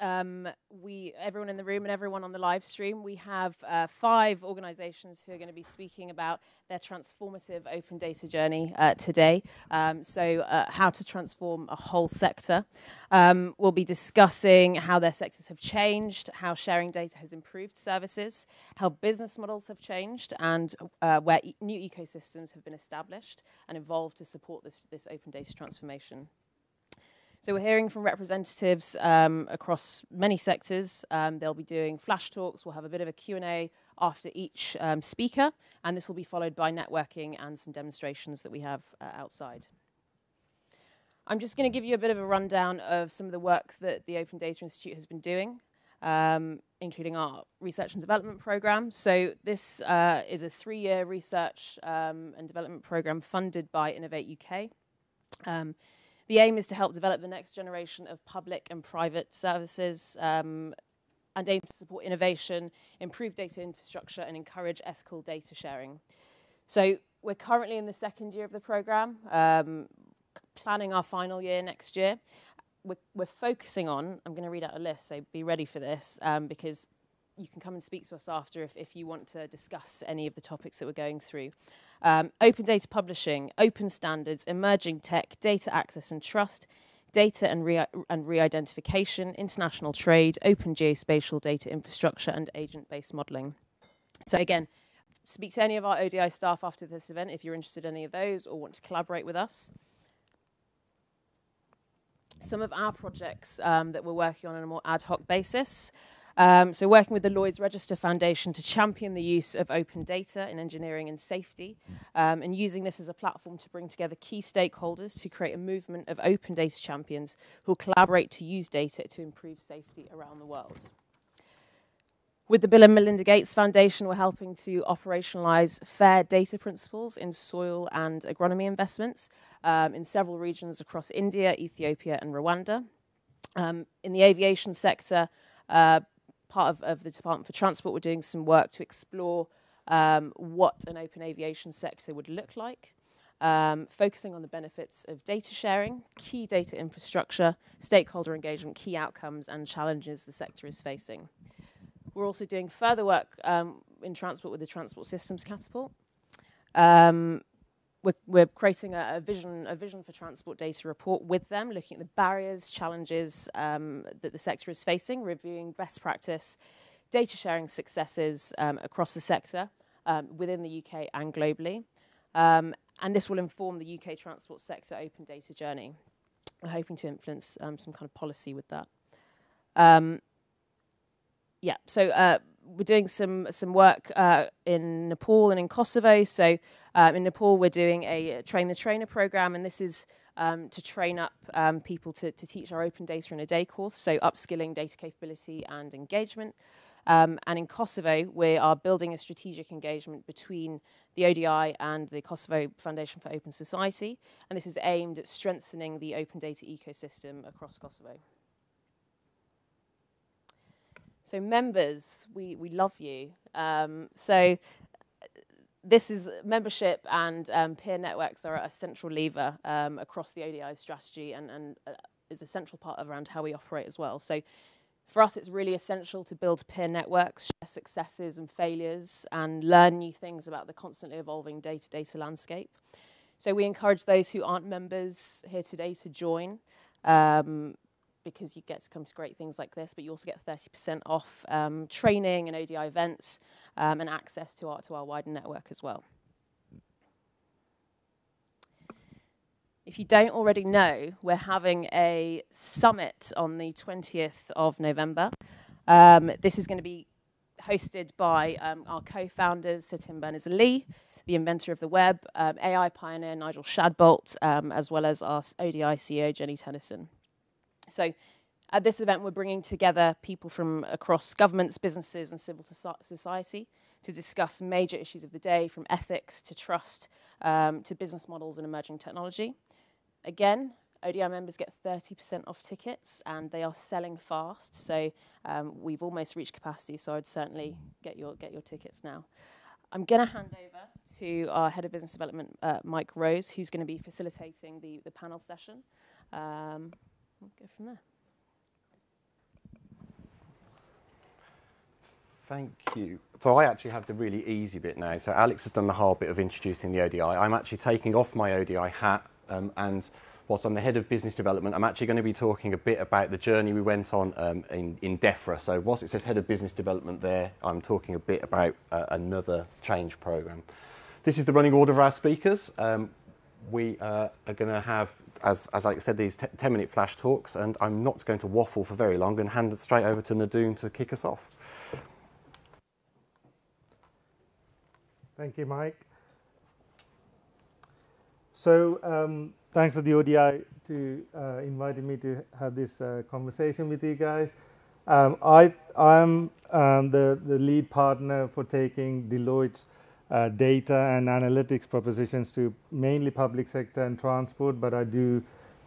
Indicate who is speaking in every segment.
Speaker 1: um, we, everyone in the room and everyone on the live stream, we have uh, five organizations who are going to be speaking about their transformative open data journey uh, today. Um, so, uh, how to transform a whole sector. Um, we'll be discussing how their sectors have changed, how sharing data has improved services, how business models have changed, and uh, where e- new ecosystems have been established and evolved to support this, this open data transformation. So we're hearing from representatives um, across many sectors. Um, they'll be doing flash talks. We'll have a bit of a Q&A after each um, speaker, and this will be followed by networking and some demonstrations that we have uh, outside. I'm just going to give you a bit of a rundown of some of the work that the Open Data Institute has been doing, um, including our research and development program. So this uh, is a three-year research um, and development program funded by Innovate UK. The aim is to help develop the next generation of public and private services um, and aim to support innovation, improve data infrastructure, and encourage ethical data sharing. So we're currently in the second year of the program, um, planning our final year next year. We're, we're focusing on, I'm going to read out a list, so be ready for this, um, because you can come and speak to us after if, if you want to discuss any of the topics that we're going through. Um, open data publishing, open standards, emerging tech, data access and trust, data and, re- and re-identification, international trade, open geospatial data infrastructure, and agent-based modelling. So again, speak to any of our ODI staff after this event if you're interested in any of those or want to collaborate with us. Some of our projects um, that we're working on on a more ad hoc basis. Um, so, working with the Lloyd's Register Foundation to champion the use of open data in engineering and safety, um, and using this as a platform to bring together key stakeholders to create a movement of open data champions who will collaborate to use data to improve safety around the world. With the Bill and Melinda Gates Foundation, we're helping to operationalize fair data principles in soil and agronomy investments um, in several regions across India, Ethiopia, and Rwanda. Um, in the aviation sector, uh, part of, of the Department for Transport, we're doing some work to explore um, what an open aviation sector would look like, um, focusing on the benefits of data sharing, key data infrastructure, stakeholder engagement, key outcomes, and challenges the sector is facing. We're also doing further work um, in transport with the Transport Systems Catapult. Um, we're, we're creating a, a, vision a vision for transport data report with them, looking at the barriers, challenges um, that the sector is facing, reviewing best practice, data sharing successes um, across the sector um, within the UK and globally. Um, and this will inform the UK transport sector open data journey. We're hoping to influence um, some kind of policy with that. Yeah, so uh, we're doing some some work uh, in Nepal and in Kosovo. So um, in Nepal, we're doing a train the trainer program, and this is um, to train up um, people to, to teach our open data in a day course. So upskilling data capability and engagement. Um, and in Kosovo, we are building a strategic engagement between the ODI and the Kosovo Foundation for Open Society, and this is aimed at strengthening the open data ecosystem across Kosovo. So members, we, we love you. Um, so this is membership and um, peer networks are a central lever um, across the ODI strategy and, and uh, is a central part of around how we operate as well. So for us, it's really essential to build peer networks, share successes and failures, and learn new things about the constantly evolving data-data landscape. So we encourage those who aren't members here today to join. Um, because you get to come to great things like this, but you also get 30% off um, training and ODI events um, and access to our, to our wider network as well. If you don't already know, we're having a summit on the 20th of November. Um, this is going to be hosted by um, our co-founders, Sir Tim Berners-Lee, the inventor of the web, um, AI pioneer Nigel Shadbolt, um, as well as our ODI CEO, Jeni Tennison. So at this event, we're bringing together people from across governments, businesses, and civil society to discuss major issues of the day, from ethics to trust um, to business models and emerging technology. Again, ODI members get 30% off tickets, and they are selling fast. So um, we've almost reached capacity. So I'd certainly get your get your tickets now. I'm going to hand over to our head of business development, uh, Mike Rose, who's going to be facilitating the the panel session. Um, we'll go from there.
Speaker 2: Thank you. So I actually have the really easy bit now. So Alex has done the hard bit of introducing the ODI. I'm actually taking off my ODI hat um, and whilst I'm the head of business development, I'm actually going to be talking a bit about the journey we went on um, in, in DEFRA. So, whilst it says head of business development there, I'm talking a bit about uh, another change program. This is the running order of our speakers. Um, we uh, are going to have as, as I said, these 10 minute flash talks, and I'm not going to waffle for very long and hand it straight over to Nadoon to kick us off.
Speaker 3: Thank you, Mike. So, um, thanks to the ODI to uh, inviting me to have this uh, conversation with you guys. Um, I I'm um, the the lead partner for taking Deloitte's uh, data and analytics propositions to mainly public sector and transport, but I do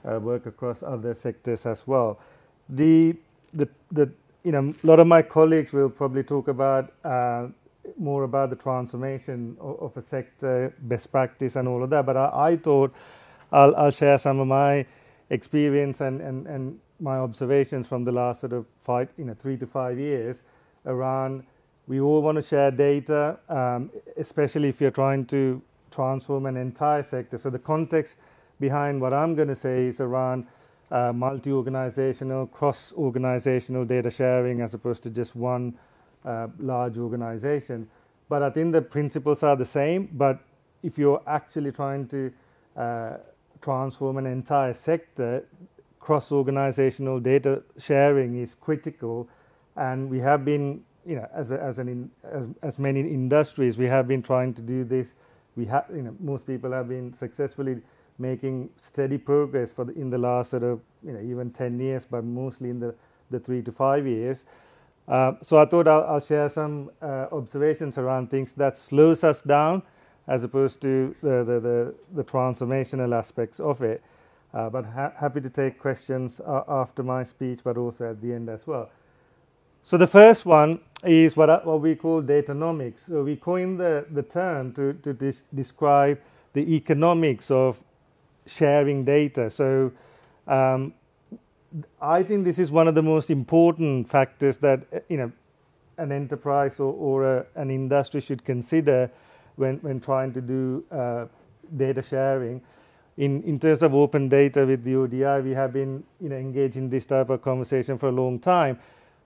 Speaker 3: uh, work across other sectors as well. The the the you know a lot of my colleagues will probably talk about uh, more about the transformation of, of, a sector, best practice, and all of that. But I, I thought I'll, I'll, share some of my experience and, and, and my observations from the last sort of five, you know, three to five years around. We all want to share data, um, especially if you're trying to transform an entire sector. So the context behind what I'm going to say is around uh, multi-organizational, cross-organizational data sharing as opposed to just one uh, large organization. But I think the principles are the same. But if you're actually trying to uh, transform an entire sector, cross organizational data sharing is critical. And we have been, you know, as, a, as, an in, as, as many industries, we have been trying to do this. We have, you know, most people have been successfully making steady progress for the, in the last sort of, you know, even 10 years, but mostly in the, the three to five years. Uh, so I thought I'll, I'll share some uh, observations around things that slows us down as opposed to the, the, the, the transformational aspects of it. Uh, but ha happy to take questions after my speech, but also at the end as well. So the first one is what, what we call datanomics. So we coined the, the term to, to describe the economics of sharing data. So um, I think this is one of the most important factors that uh, you know an enterprise or, or a, an industry should consider when when trying to do uh, data sharing. In in terms of open data with the ODI, we have been you know engaged in this type of conversation for a long time.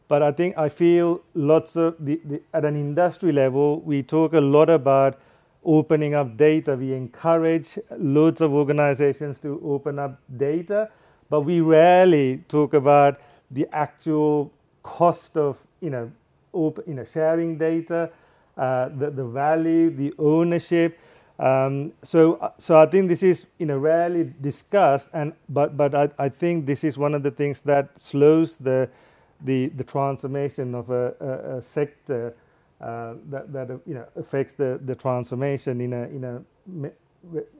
Speaker 3: But I think I feel lots of the, the, at an industry level, we talk a lot about opening up data. We encourage loads of organizations to open up data but we rarely talk about the actual cost of you know open, you know sharing data, uh, the the value, the ownership. Um, so so I think this is you know rarely discussed, and but but I, I think this is one of the things that slows the the the transformation of a, a, a sector uh, that that you know affects the the transformation in a in a you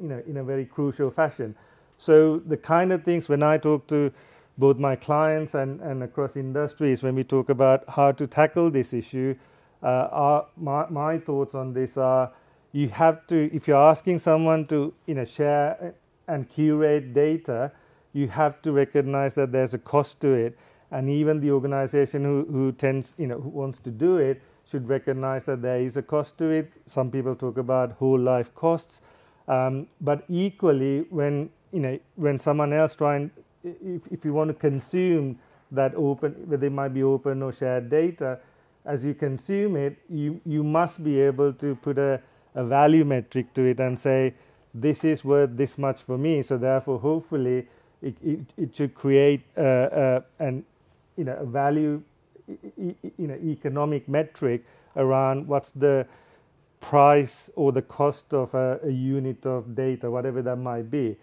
Speaker 3: know in a very crucial fashion. So the kind of things when I talk to both my clients and, and across industries, when we talk about how to tackle this issue, uh, my, my thoughts on this are you have to, if you're asking someone to you know, share and curate data, you have to recognize that there's a cost to it. And even the organization who, who tends, you know, who wants to do it should recognize that there is a cost to it. Some people talk about whole life costs. Um, but equally, when you know, when someone else trying, if, if you want to consume that open, whether it might be open or shared data, as you consume it, you, you must be able to put a, a value metric to it and say, this is worth this much for me. So therefore, hopefully, it, it, it should create uh, uh, an, you know, a value, you know, economic metric around what's the price or the cost of a, a unit of data, whatever that might be.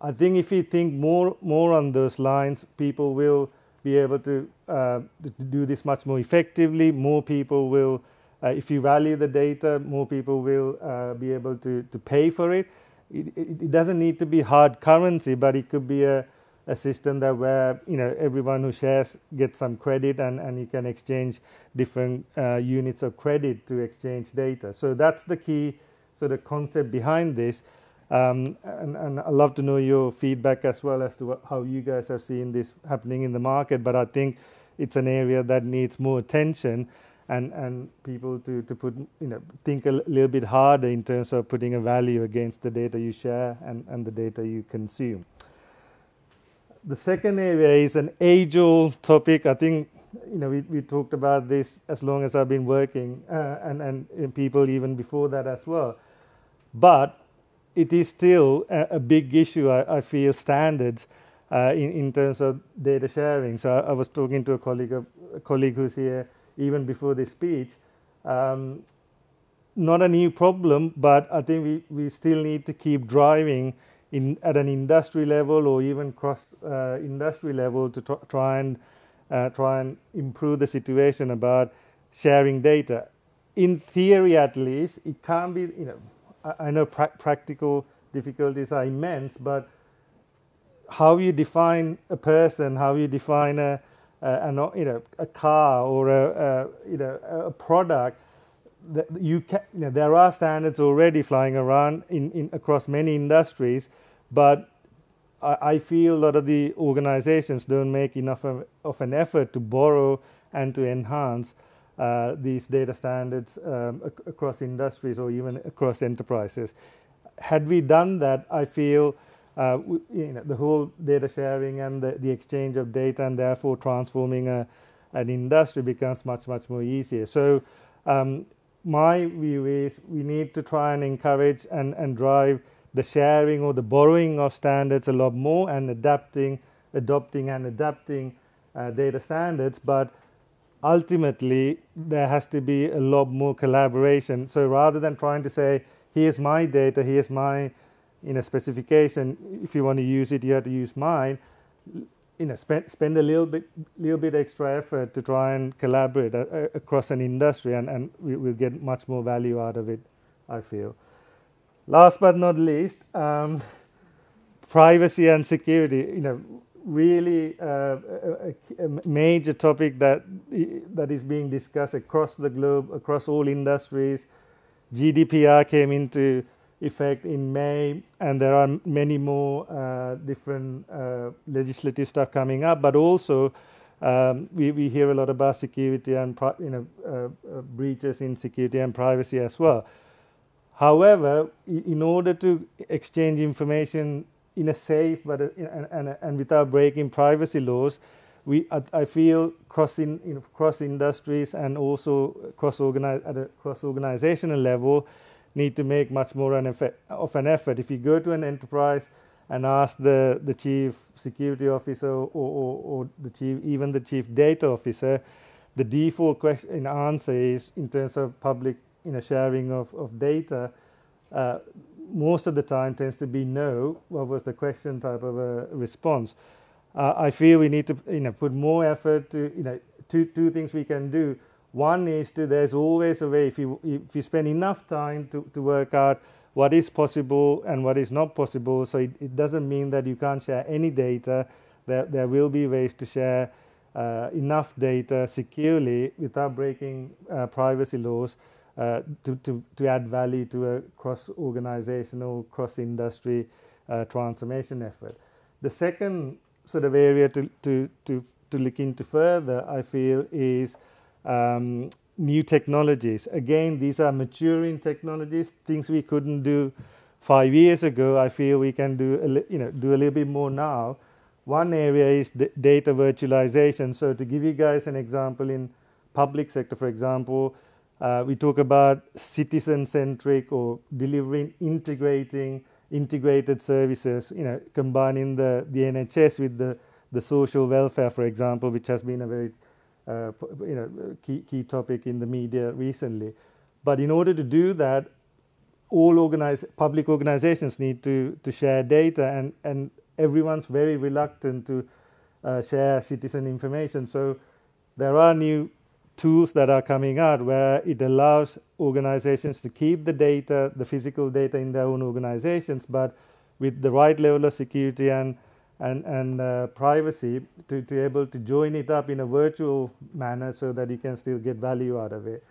Speaker 3: I think if we think more more on those lines, people will be able to, uh, to do this much more effectively. More people will, uh, if you value the data, more people will uh, be able to, to pay for it. It, it. it, doesn't need to be hard currency, but it could be a, a system that where you know everyone who shares gets some credit and, and you can exchange different uh, units of credit to exchange data. So that's the key sort of concept behind this. Um, and, and I'd love to know your feedback as well as to what, how you guys have seen this happening in the market. But I think it's an area that needs more attention. and and people to to put you know think a little bit harder in terms of putting a value against the data you share and and the data you consume. The second area is an age-old topic. I think you know we, we talked about this as long as I've been working, uh, and, and, and people even before that as well. But it is still a, a big issue. I, I feel standards uh, in in terms of data sharing. So I, I was talking to a colleague a colleague who's here even before this speech. Um, not a new problem, but I think we, we still need to keep driving in at an industry level or even cross uh, industry level to tr- try and uh, try and improve the situation about sharing data. In theory, at least, it can't be. You know, I, I know pra- practical difficulties are immense, but how you define a person, how you define a uh, you know, a car or a, a you know, a product, you, can, you know, there are standards already flying around in, in across many industries, but I, I, feel a lot of the organizations don't make enough of, of an effort to borrow and to enhance uh, these data standards um, ac- across industries or even across enterprises. Had we done that, I feel uh, you know, the whole data sharing and the, the exchange of data and therefore transforming a, an industry becomes much, much more easier. So um, my view is we need to try and encourage and, and drive the sharing or the borrowing of standards a lot more and adapting, adopting and adapting uh, data standards. But ultimately, there has to be a lot more collaboration. So rather than trying to say, here's my data, here's my in a specification, if you want to use it, you have to use mine. You know, spend spend a little bit little bit extra effort to try and collaborate uh, uh, across an industry, and and we will get much more value out of it. I feel. Last but not least, um, privacy and security. You know, really uh, a, a, major topic that that is being discussed across the globe, across all industries. GDPR came into effect in May, and there are many more uh, different uh, legislative stuff coming up. But also, um, we we hear a lot about security and you know uh, uh, breaches in security and privacy as well. However, in order to exchange information in a safe but uh, and, and, and without breaking privacy laws, we I feel cross in, in cross industries and also cross organize at a cross organizational level need to make much more an effort, of an effort. If you go to an enterprise and ask the, the chief security officer or, or, or the chief, even the chief data officer, the default question answer is in terms of public you know, sharing of, of data, uh, most of the time tends to be no. What was the question type of a response? Uh, I feel we need to you know put more effort to you know two two things we can do. One is to there's always a way if you if you spend enough time to, to work out what is possible and what is not possible. So it, it doesn't mean that you can't share any data. There there will be ways to share uh, enough data securely without breaking uh, privacy laws uh, to, to, to add value to a cross organizational, cross industry uh, transformation effort. The second sort of area to, to, to, to look into further, I feel, is um, new technologies. Again, these are maturing technologies, things we couldn't do five years ago. I feel we can do a, you know do a little bit more now. One area is data virtualization. So to give you guys an example, in public sector, for example, uh, we talk about citizen-centric or delivering, integrating integrated services. You know, combining the the NHS with the the social welfare, for example, which has been a very uh, you know, key, key topic in the media recently. But in order to do that, all organize, public organizations need to, to share data, and, and everyone's very reluctant to uh, share citizen information. So there are new tools that are coming out where it allows organizations to keep the data, the physical data in their own organizations, but with the right level of security and and, and uh, privacy to, to able to join it up in a virtual manner so that you can still get value out of it.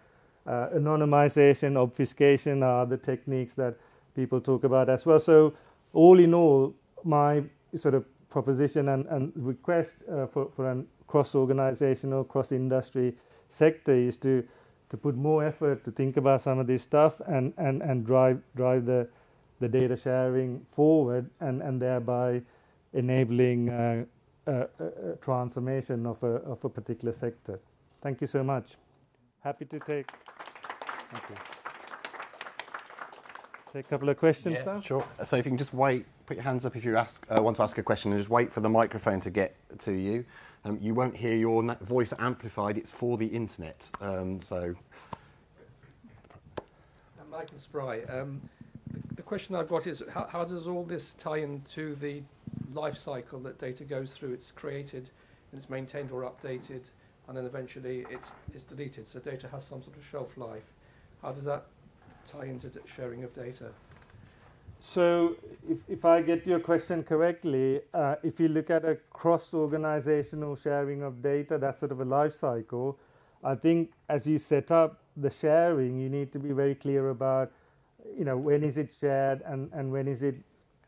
Speaker 3: Uh, anonymization, obfuscation are the techniques that people talk about as well. So, all in all, my sort of proposition and, and request uh, for, for a cross organizational, cross industry sector is to to put more effort to think about some of this stuff and, and, and drive drive the the data sharing forward and, and thereby enabling uh, a, a, transformation of a, of a particular sector. Thank you so much. Happy to take. Thank you. Take a couple of questions
Speaker 2: yeah,
Speaker 3: now.
Speaker 2: Sure. So if you can just wait, put your hands up if you ask, uh, want to ask a question, and just wait for the microphone to get to you. Um, you won't hear your voice amplified. It's for the internet. Um, so.
Speaker 4: I'm Michael Spry. Um, the, the, question I've got is how, how, does all this tie into the life cycle that data goes through? It's created and it's maintained or updated, and then eventually it's, it's deleted. So data has some sort of shelf life. How does that tie into sharing of data?
Speaker 3: So, if, if I get your question correctly, uh, if you look at a cross organizational sharing of data, that's sort of a life cycle. I think as you set up the sharing, you need to be very clear about, you know, when is it shared and, and when is it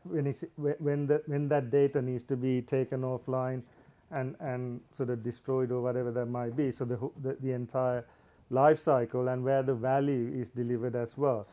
Speaker 3: when is it, when the when that data needs to be taken offline and and sort of destroyed or whatever that might be. So the the, the entire life cycle and where the value is delivered as well.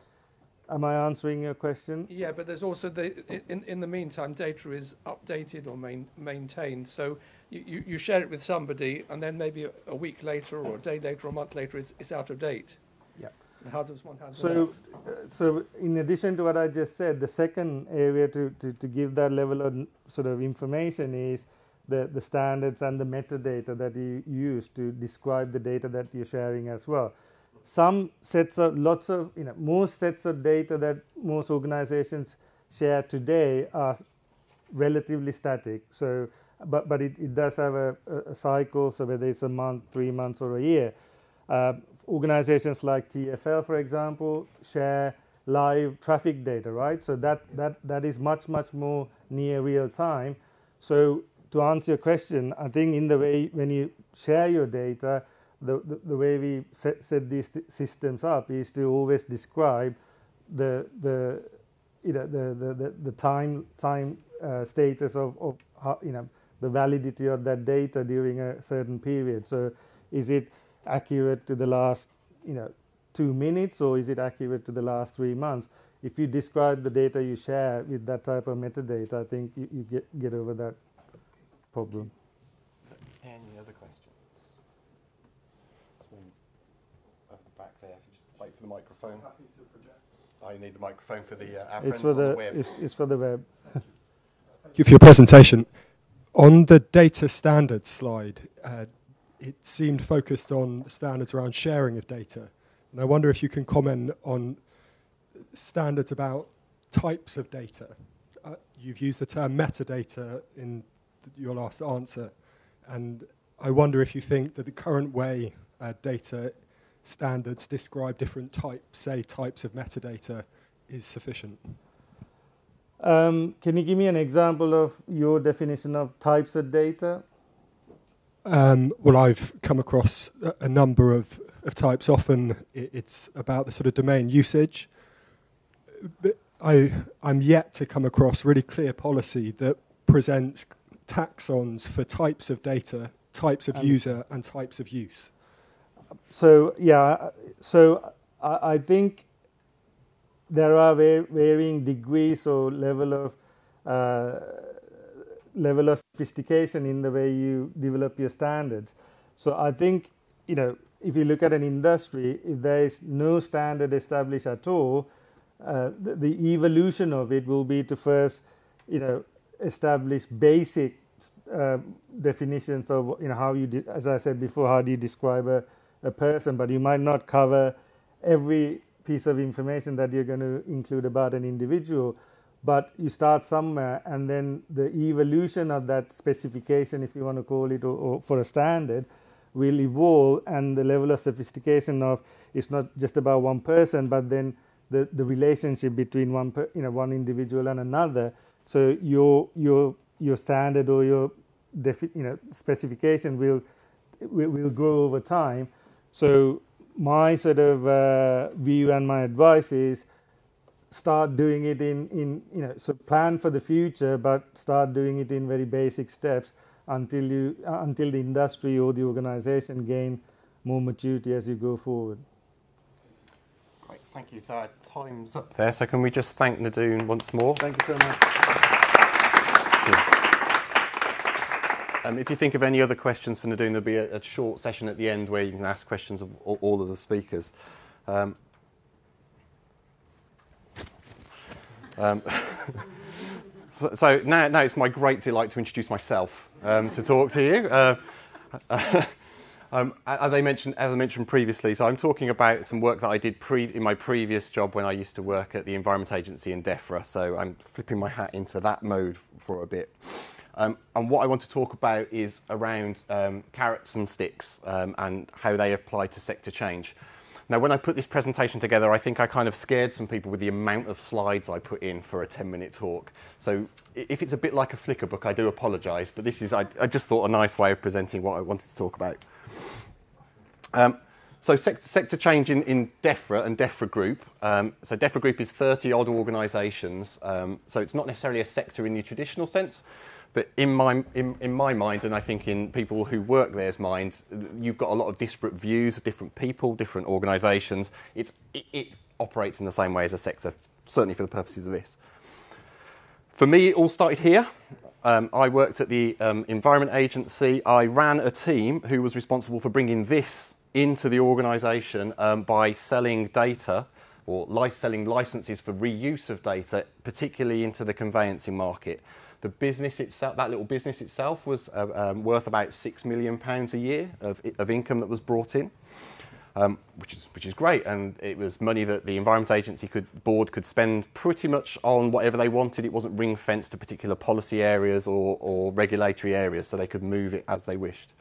Speaker 3: Am I answering your question?
Speaker 4: Yeah, but there's also the in in the meantime, data is updated or main, maintained. So you, you, share it with somebody, and then maybe a, a, week later, or a day later, or a month later, it's it's out of date.
Speaker 3: Yeah.
Speaker 4: how does one handle
Speaker 3: so, uh, so in addition to what I just said, the second area to, to, to give that level of sort of information is the, the standards and the metadata that you use to describe the data that you're sharing as well some sets of lots of you know most sets of data that most organizations share today are relatively static. So but but it, it does have a, a, cycle. So whether it's a month three months or a year. Uh, organizations like tfl for example share live traffic data right? So that that that is much much more near real time. So to answer your question i think in the way when you share your data the, the, way we set, set these systems up is to always describe the the you know the the, the, the time time uh, status of, of how, you know the validity of that data during a certain period. So is it accurate to the last you know two minutes or is it accurate to the last three months? If you describe the data you share with that type of metadata, I think you, you get get over that problem.
Speaker 2: Any other questions? wait for the microphone. Happy to project. I need the microphone for the uh,
Speaker 3: it's for the, the web. It's, it's, for the web.
Speaker 5: Thank you for your presentation. On the data standards slide, uh, it seemed focused on standards around sharing of data. And I wonder if you can comment on standards about types of data. Uh, you've used the term metadata in your last answer. And I wonder if you think that the current way uh, data standards describe different types, say types of metadata, is sufficient?
Speaker 3: Um, can you give me an example of your definition of types of data?
Speaker 5: Um, well, I've come across a, a number of, of types. Often it, it's about the sort of domain usage. But I, I'm yet to come across really clear policy that presents taxons for types of data, types of user, and types of use
Speaker 3: so yeah, so I, I, think there are varying degrees or level of uh, level of sophistication in the way you develop your standards. So I think you know if you look at an industry, if there is no standard established at all, uh, the, the, evolution of it will be to first you know establish basic uh, definitions of you know how you, as I said before, how do you describe a a person, but you might not cover every piece of information that you're going to include about an individual. But you start somewhere, and then the evolution of that specification, if you want to call it, or, or for a standard, will evolve, and the level of sophistication of it's not just about one person, but then the, the relationship between one per, you know one individual and another. So your your your standard or your defi- you know specification will, will will grow over time so my sort of uh, view and my advice is start doing it in, in you know so plan for the future but start doing it in very basic steps until you uh, until the industry or the organization gain more maturity as you go forward great
Speaker 2: Thank you. So our time's up there. So can we just thank Nadoon once more?
Speaker 3: Thank you so much.
Speaker 2: Um, if you think of any other questions for Nadoon, there'll be a, a, short session at the end where you can ask questions of all, all of the speakers. Um, um, so, so, now, now it's my great delight to introduce myself um, to talk to you. Uh, um, as I mentioned, as I mentioned previously, so I'm talking about some work that I did pre- in my previous job when I used to work at the Environment Agency in DEFRA. So I'm flipping my hat into that mode for a bit. Um, and what I want to talk about is around um, carrots and sticks um, and how they apply to sector change. Now, when I put this presentation together, I think I kind of scared some people with the amount of slides I put in for a 10 minute talk. So if it's a bit like a Flickr book, I do apologise, but this is, I, I, just thought, a nice way of presenting what I wanted to talk about. Um, so sector, sector change in, in DEFRA and DEFRA Group. Um, so DEFRA Group is 30 odd organisations. Um, so it's not necessarily a sector in the traditional sense, but in my, in, in my mind, and I think in people who work there's minds, you've got a lot of disparate views, of different people, different organisations. It, it operates in the same way as a sector, certainly for the purposes of this. For me, it all started here. Um, I worked at the um, Environment Agency. I ran a team who was responsible for bringing this into the organisation um, by selling data or selling licenses for reuse of data, particularly into the conveyancing market. The business itself, that little business itself, was uh, um, worth about six million pounds a year of, of income that was brought in, um, which is which is great, and it was money that the Environment Agency could, board could spend pretty much on whatever they wanted. It wasn't ring fenced to particular policy areas or, or regulatory areas, so they could move it as they wished.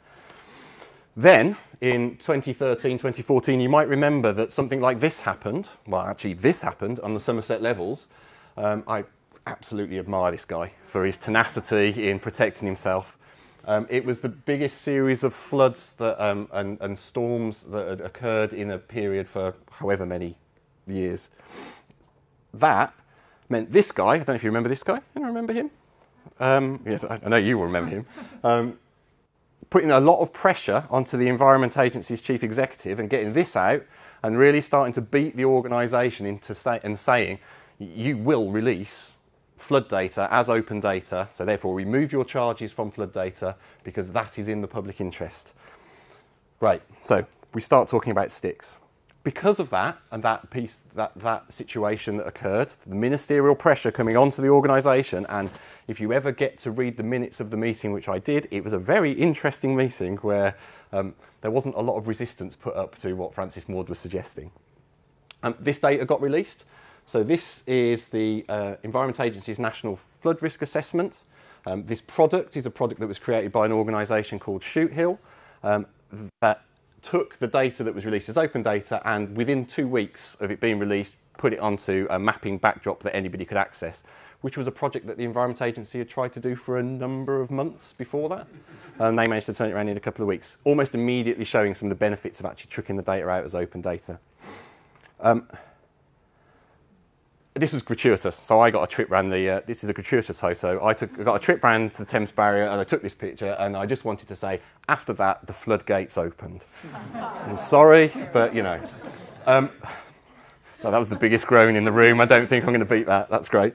Speaker 2: Then, in 2013, 2014, you might remember that something like this happened. Well, actually, this happened on the Somerset levels. Um, I absolutely admire this guy for his tenacity in protecting himself. Um, it was the biggest series of floods that, um, and, and, storms that had occurred in a period for however many years. That meant this guy, I don't know if you remember this guy, anyone remember him? Um, yes, I know you will remember him. Um, putting a lot of pressure onto the Environment Agency's chief executive and getting this out and really starting to beat the organisation into say, and saying, you will release flood data as open data, so therefore remove your charges from flood data because that is in the public interest. Right, so we start talking about sticks. Because of that and that piece, that, that situation that occurred, the ministerial pressure coming onto the organisation, and if you ever get to read the minutes of the meeting, which I did, it was a very interesting meeting where um, there wasn't a lot of resistance put up to what Francis Maude was suggesting. Um, this data got released. So this is the uh, Environment Agency's National Flood Risk Assessment. Um, this product is a product that was created by an organisation called Shoothill um, that took the data that was released as open data and within two weeks of it being released, put it onto a mapping backdrop that anybody could access, which was a project that the Environment Agency had tried to do for a number of months before that. And they managed to turn it around in a couple of weeks, almost immediately showing some of the benefits of actually tricking the data out as open data. Um, this was gratuitous. So I got a trip round the. Uh, this is a gratuitous photo. I took I got a trip round to the Thames Barrier and I took this picture and I just wanted to say after that the floodgates opened. I'm sorry, but you know. Um, well, that was the biggest groan in the room. I don't think I'm going to beat that. That's great.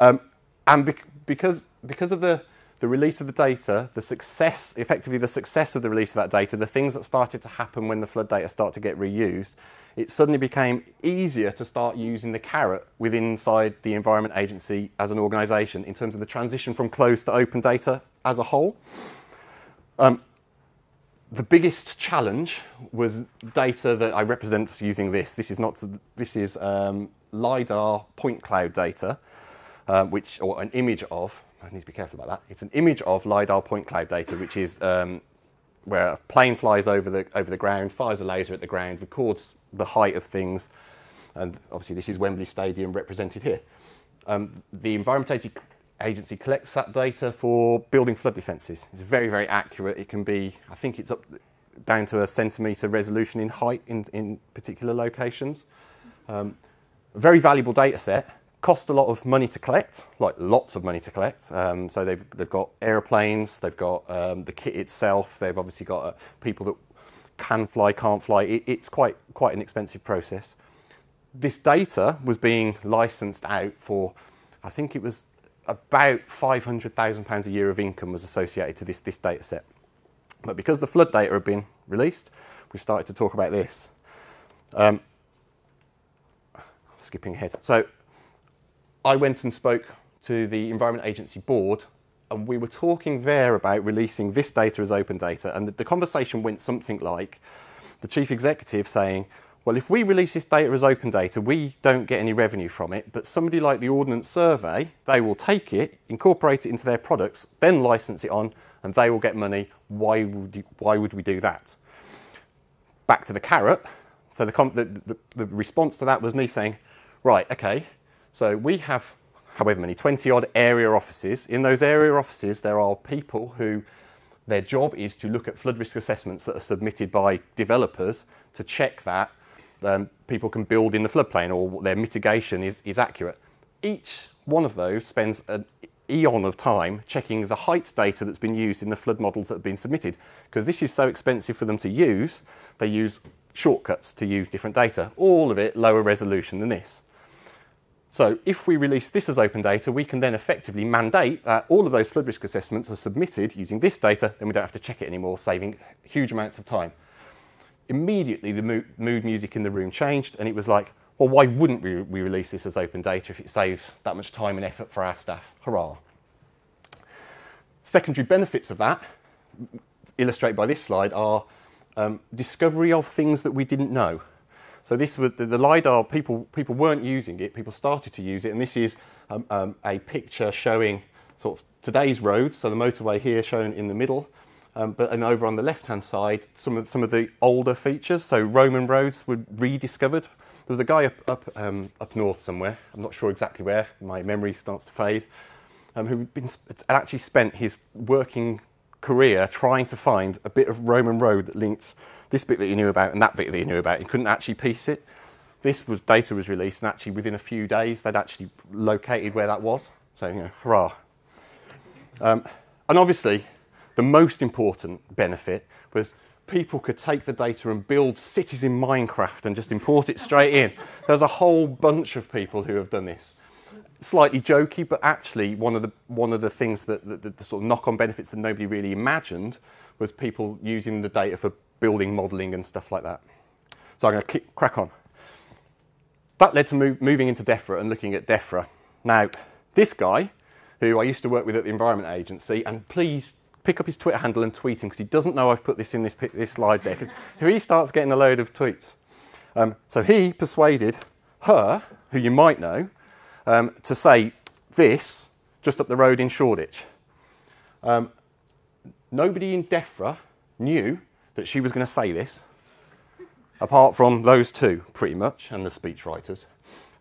Speaker 2: Um, and be- because because of the the release of the data, the success, effectively the success of the release of that data, the things that started to happen when the flood data start to get reused, it suddenly became easier to start using the carrot within inside the Environment Agency as an organisation in terms of the transition from closed to open data as a whole. Um, the biggest challenge was data that I represent using this. This is not this is um, lidar point cloud data, um, which or an image of. I need to be careful about that. It's an image of lidar point cloud data, which is um, where a plane flies over the over the ground, fires a laser at the ground, records the height of things, and obviously this is Wembley Stadium represented here. Um, the Environment Agency collects that data for building flood defences. It's very, very accurate. It can be, I think it's up down to a centimetre resolution in height in, in particular locations. Um, very valuable data set. Cost a lot of money to collect, like lots of money to collect. Um, so they've, they've got aeroplanes, they've got um, the kit itself, they've obviously got uh, people that can fly, can't fly. It, it's quite, quite an expensive process. this data was being licensed out for, I think it was about £500,000 a year of income was associated to this, this data set. But because the flood data had been released, we started to talk about this. Um, skipping ahead. So I went and spoke to the Environment Agency board, and we were talking there about releasing this data as open data. And the, the conversation went something like the chief executive saying, well, if we release this data as open data, we don't get any revenue from it, but somebody like the Ordnance Survey, they will take it, incorporate it into their products, then license it on, and they will get money. Why would, you, why would we do that? Back to the carrot. So the, the, the, the response to that was me saying, right, okay, so we have however many, 20 odd area offices. In those area offices, there are people who their job is to look at flood risk assessments that are submitted by developers to check that um, people can build in the floodplain or their mitigation is, is accurate. Each one of those spends an eon of time checking the height data that's been used in the flood models that have been submitted. Because this is so expensive for them to use, they use shortcuts to use different data, all of it lower resolution than this. So if we release this as open data, we can then effectively mandate that all of those flood risk assessments are submitted using this data, then we don't have to check it anymore, saving huge amounts of time. Immediately, the mood music in the room changed, and it was like, well, why wouldn't we, we release this as open data if it saves that much time and effort for our staff? Hurrah. Secondary benefits of that, illustrated by this slide, are um, discovery of things that we didn't know. So this was the, the, lidar. People people weren't using it. People started to use it, and this is um, um, a picture showing sort of today's roads. So the motorway here shown in the middle, um, but and over on the left-hand side, some of some of the older features. So Roman roads were rediscovered. There was a guy up up um, up north somewhere. I'm not sure exactly where. My memory starts to fade. Um, who been actually spent his working career trying to find a bit of Roman road that linked this bit that you knew about and that bit that you knew about. You couldn't actually piece it. This was data was released, and actually within a few days they'd actually located where that was. So you know, hurrah! Um, and obviously, the most important benefit was people could take the data and build cities in Minecraft and just import it straight in. There's a whole bunch of people who have done this. Slightly jokey, but actually one of the one of the things that, that, that the sort of knock-on benefits that nobody really imagined was people using the data for building modelling and stuff like that. So I'm going to crack on. That led to move, moving into DEFRA and looking at DEFRA. Now, this guy, who I used to work with at the Environment Agency, and please pick up his Twitter handle and tweet him because he doesn't know I've put this in this, this slide deck. he starts getting a load of tweets. Um, so he persuaded her, who you might know, um, to say this just up the road in Shoreditch. Um, nobody in DEFRA knew that she was going to say this, apart from those two, pretty much, and the speechwriters.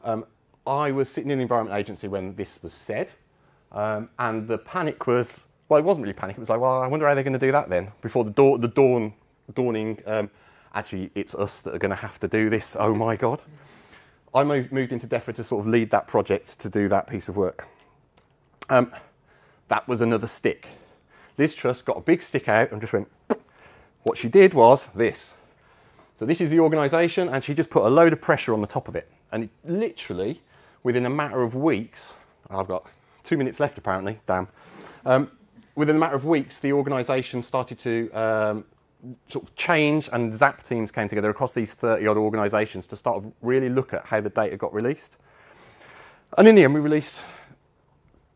Speaker 2: Um, I was sitting in the Environment Agency when this was said, um, and the panic was well, it wasn't really panic. It was like, well, I wonder how they're going to do that then before the, dawn, the dawn, dawning. Um, actually, it's us that are going to have to do this. Oh my God. I moved, into DEFRA to sort of lead that project to do that piece of work. Um, that was another stick. Liz Truss got a big stick out and just went, what she did was this. So this is the organisation, and she just put a load of pressure on the top of it. And it literally, within a matter of weeks, I've got two minutes left apparently, damn. Um, within a matter of weeks, the organisation started to um, sort of change, and ZAP teams came together across these 30 odd organisations to start really look at how the data got released. And in the end, we released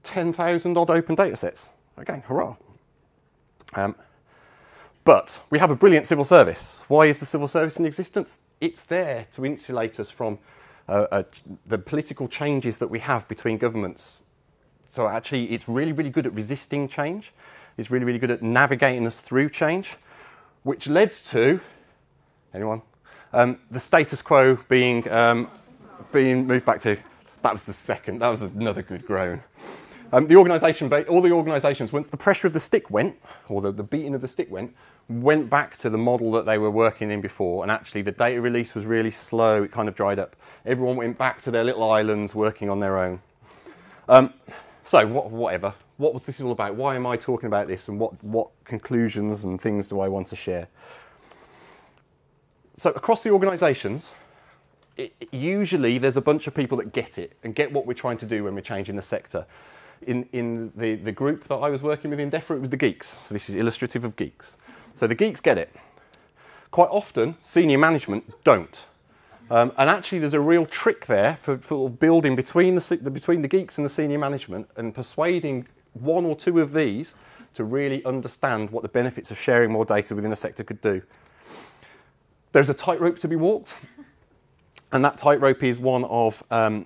Speaker 2: 10,000 odd open data sets. Again, hurrah. Um, but we have a brilliant civil service. Why is the civil service in existence? It's there to insulate us from uh, uh, the political changes that we have between governments. So actually, it's really, really good at resisting change. It's really, really good at navigating us through change, which led to anyone um, the status quo being um, being moved back to. That was the second. That was another good groan. Um, the organisation, all the organisations, once the pressure of the stick went, or the, the beating of the stick went, went back to the model that they were working in before, and actually the data release was really slow. It kind of dried up. Everyone went back to their little islands working on their own. Um, so, what, whatever. What was this all about? Why am I talking about this, and what, what conclusions and things do I want to share? So, across the organisations, usually there's a bunch of people that get it and get what we're trying to do when we're changing the sector. In, in the, the group that I was working with in DEFRA, it was the geeks. So this is illustrative of geeks. So the geeks get it. Quite often, senior management don't. Um, and actually, there's a real trick there for, for building between the, between the geeks and the senior management and persuading one or two of these to really understand what the benefits of sharing more data within a sector could do. There's a tightrope to be walked, and that tightrope is one of um,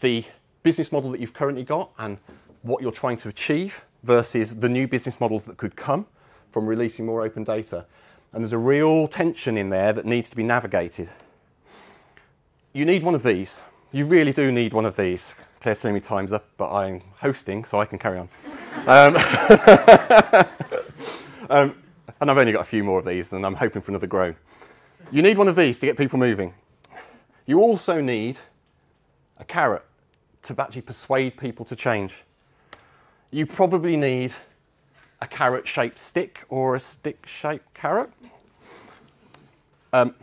Speaker 2: the business model that you've currently got and what you're trying to achieve versus the new business models that could come from releasing more open data. And there's a real tension in there that needs to be navigated. You need one of these. You really do need one of these. Claire's telling me time's up, but I'm hosting, so I can carry on. um, um, and I've only got a few more of these, and I'm hoping for another groan. You need one of these to get people moving. You also need a carrot to actually persuade people to change. You probably need a carrot shaped stick or a stick shaped carrot. Um,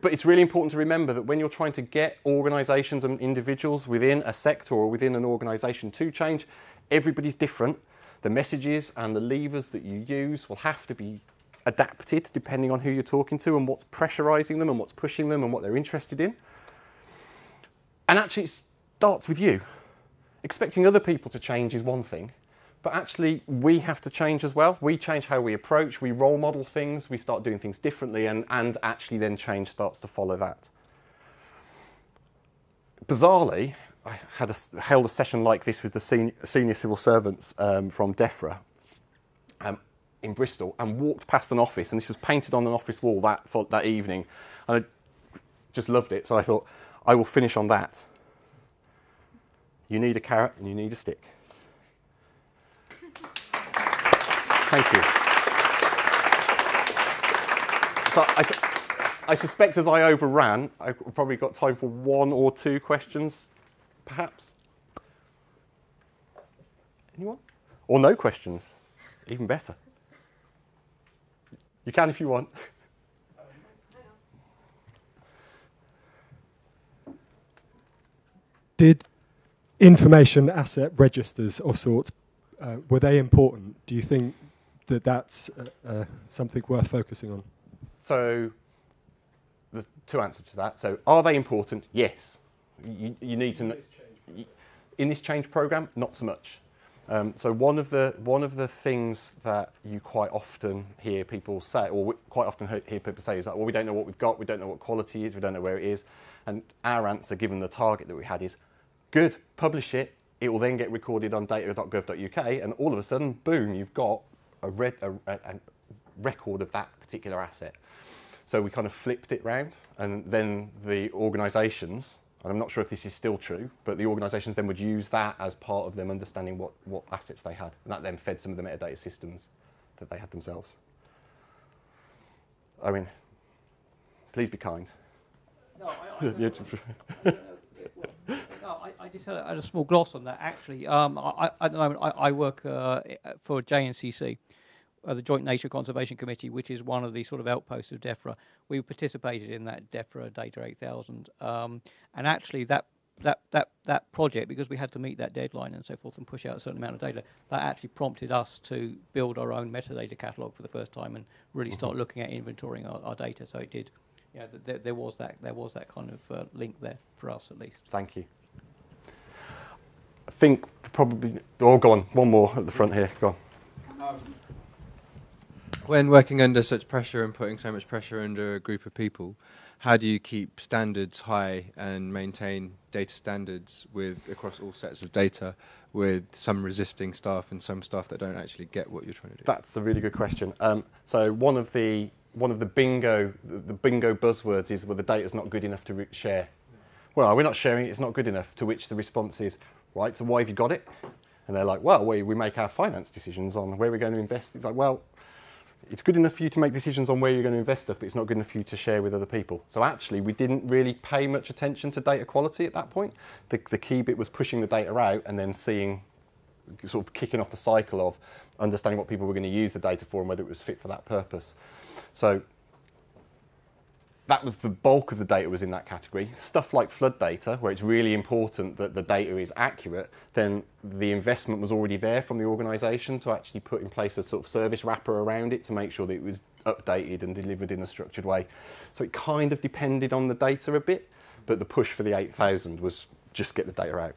Speaker 2: but it's really important to remember that when you're trying to get organisations and individuals within a sector or within an organisation to change, everybody's different. The messages and the levers that you use will have to be adapted depending on who you're talking to and what's pressurising them and what's pushing them and what they're interested in. And actually, it starts with you. Expecting other people to change is one thing, but actually, we have to change as well. We change how we approach, we role model things, we start doing things differently, and, and actually, then change starts to follow that. Bizarrely, I had a, held a session like this with the senior, senior civil servants um, from DEFRA um, in Bristol and walked past an office, and this was painted on an office wall that, that evening. And I just loved it, so I thought, I will finish on that. You need a carrot and you need a stick. Thank you. So I, I suspect as I overran, I've probably got time for one or two questions, perhaps. Anyone? Or no questions? Even better. You can if you want.
Speaker 5: Did information asset registers of sorts, uh, were they important? Do you think that that's uh, uh, something worth focusing on?
Speaker 2: So, the two answers to that. So, are they important? Yes. You, you need to know. In this change program, not so much. Um, so one of the one of the things that you quite often hear people say, or quite often hear people say, is like, well, we don't know what we've got, we don't know what quality is, we don't know where it is, and our answer, given the target that we had, is good, publish it. It will then get recorded on data.gov.uk, and all of a sudden, boom, you've got a, red, a, a, record of that particular asset. So we kind of flipped it round, and then the organisations, and I'm not sure if this is still true, but the organisations then would use that as part of them understanding what, what assets they had, and that then fed some of the metadata systems that they had themselves. I mean, please be kind.
Speaker 6: No, I, I, no, I, I, just had a, had a, small gloss on that. Actually, um, I, at the moment, I, work uh, for JNCC, uh, the Joint Nature Conservation Committee, which is one of the sort of outposts of DEFRA. We participated in that DEFRA Data 8000, um, and actually that that that that project because we had to meet that deadline and so forth and push out a certain amount of data that actually prompted us to build our own metadata catalog for the first time and really start mm-hmm. looking at inventorying our, our data so it did yeah, there, there, was that there was that kind of uh, link there for us at least.
Speaker 2: Thank you. I think probably. Oh, go on. One more at the front here. Go on.
Speaker 7: When working under such pressure and putting so much pressure under a group of people, how do you keep standards high and maintain data standards with across all sets of data with some resisting staff and some staff that don't actually get what you're trying to do?
Speaker 2: That's a really good question. Um, so one of the one of the bingo the, the bingo buzzwords is well the data's not good enough to re- share. Well, we're not sharing it. It's not good enough. To which the response is, right. So why have you got it? And they're like, well, we, we make our finance decisions on where we're going to invest. It's like, well, it's good enough for you to make decisions on where you're going to invest stuff, but it's not good enough for you to share with other people. So actually, we didn't really pay much attention to data quality at that point. The, the key bit was pushing the data out and then seeing, sort of kicking off the cycle of understanding what people were going to use the data for and whether it was fit for that purpose. So that was the bulk of the data was in that category. Stuff like flood data, where it's really important that the data is accurate, then the investment was already there from the organisation to actually put in place a sort of service wrapper around it to make sure that it was updated and delivered in a structured way. So it kind of depended on the data a bit, but the push for the 8,000 was just get the data out.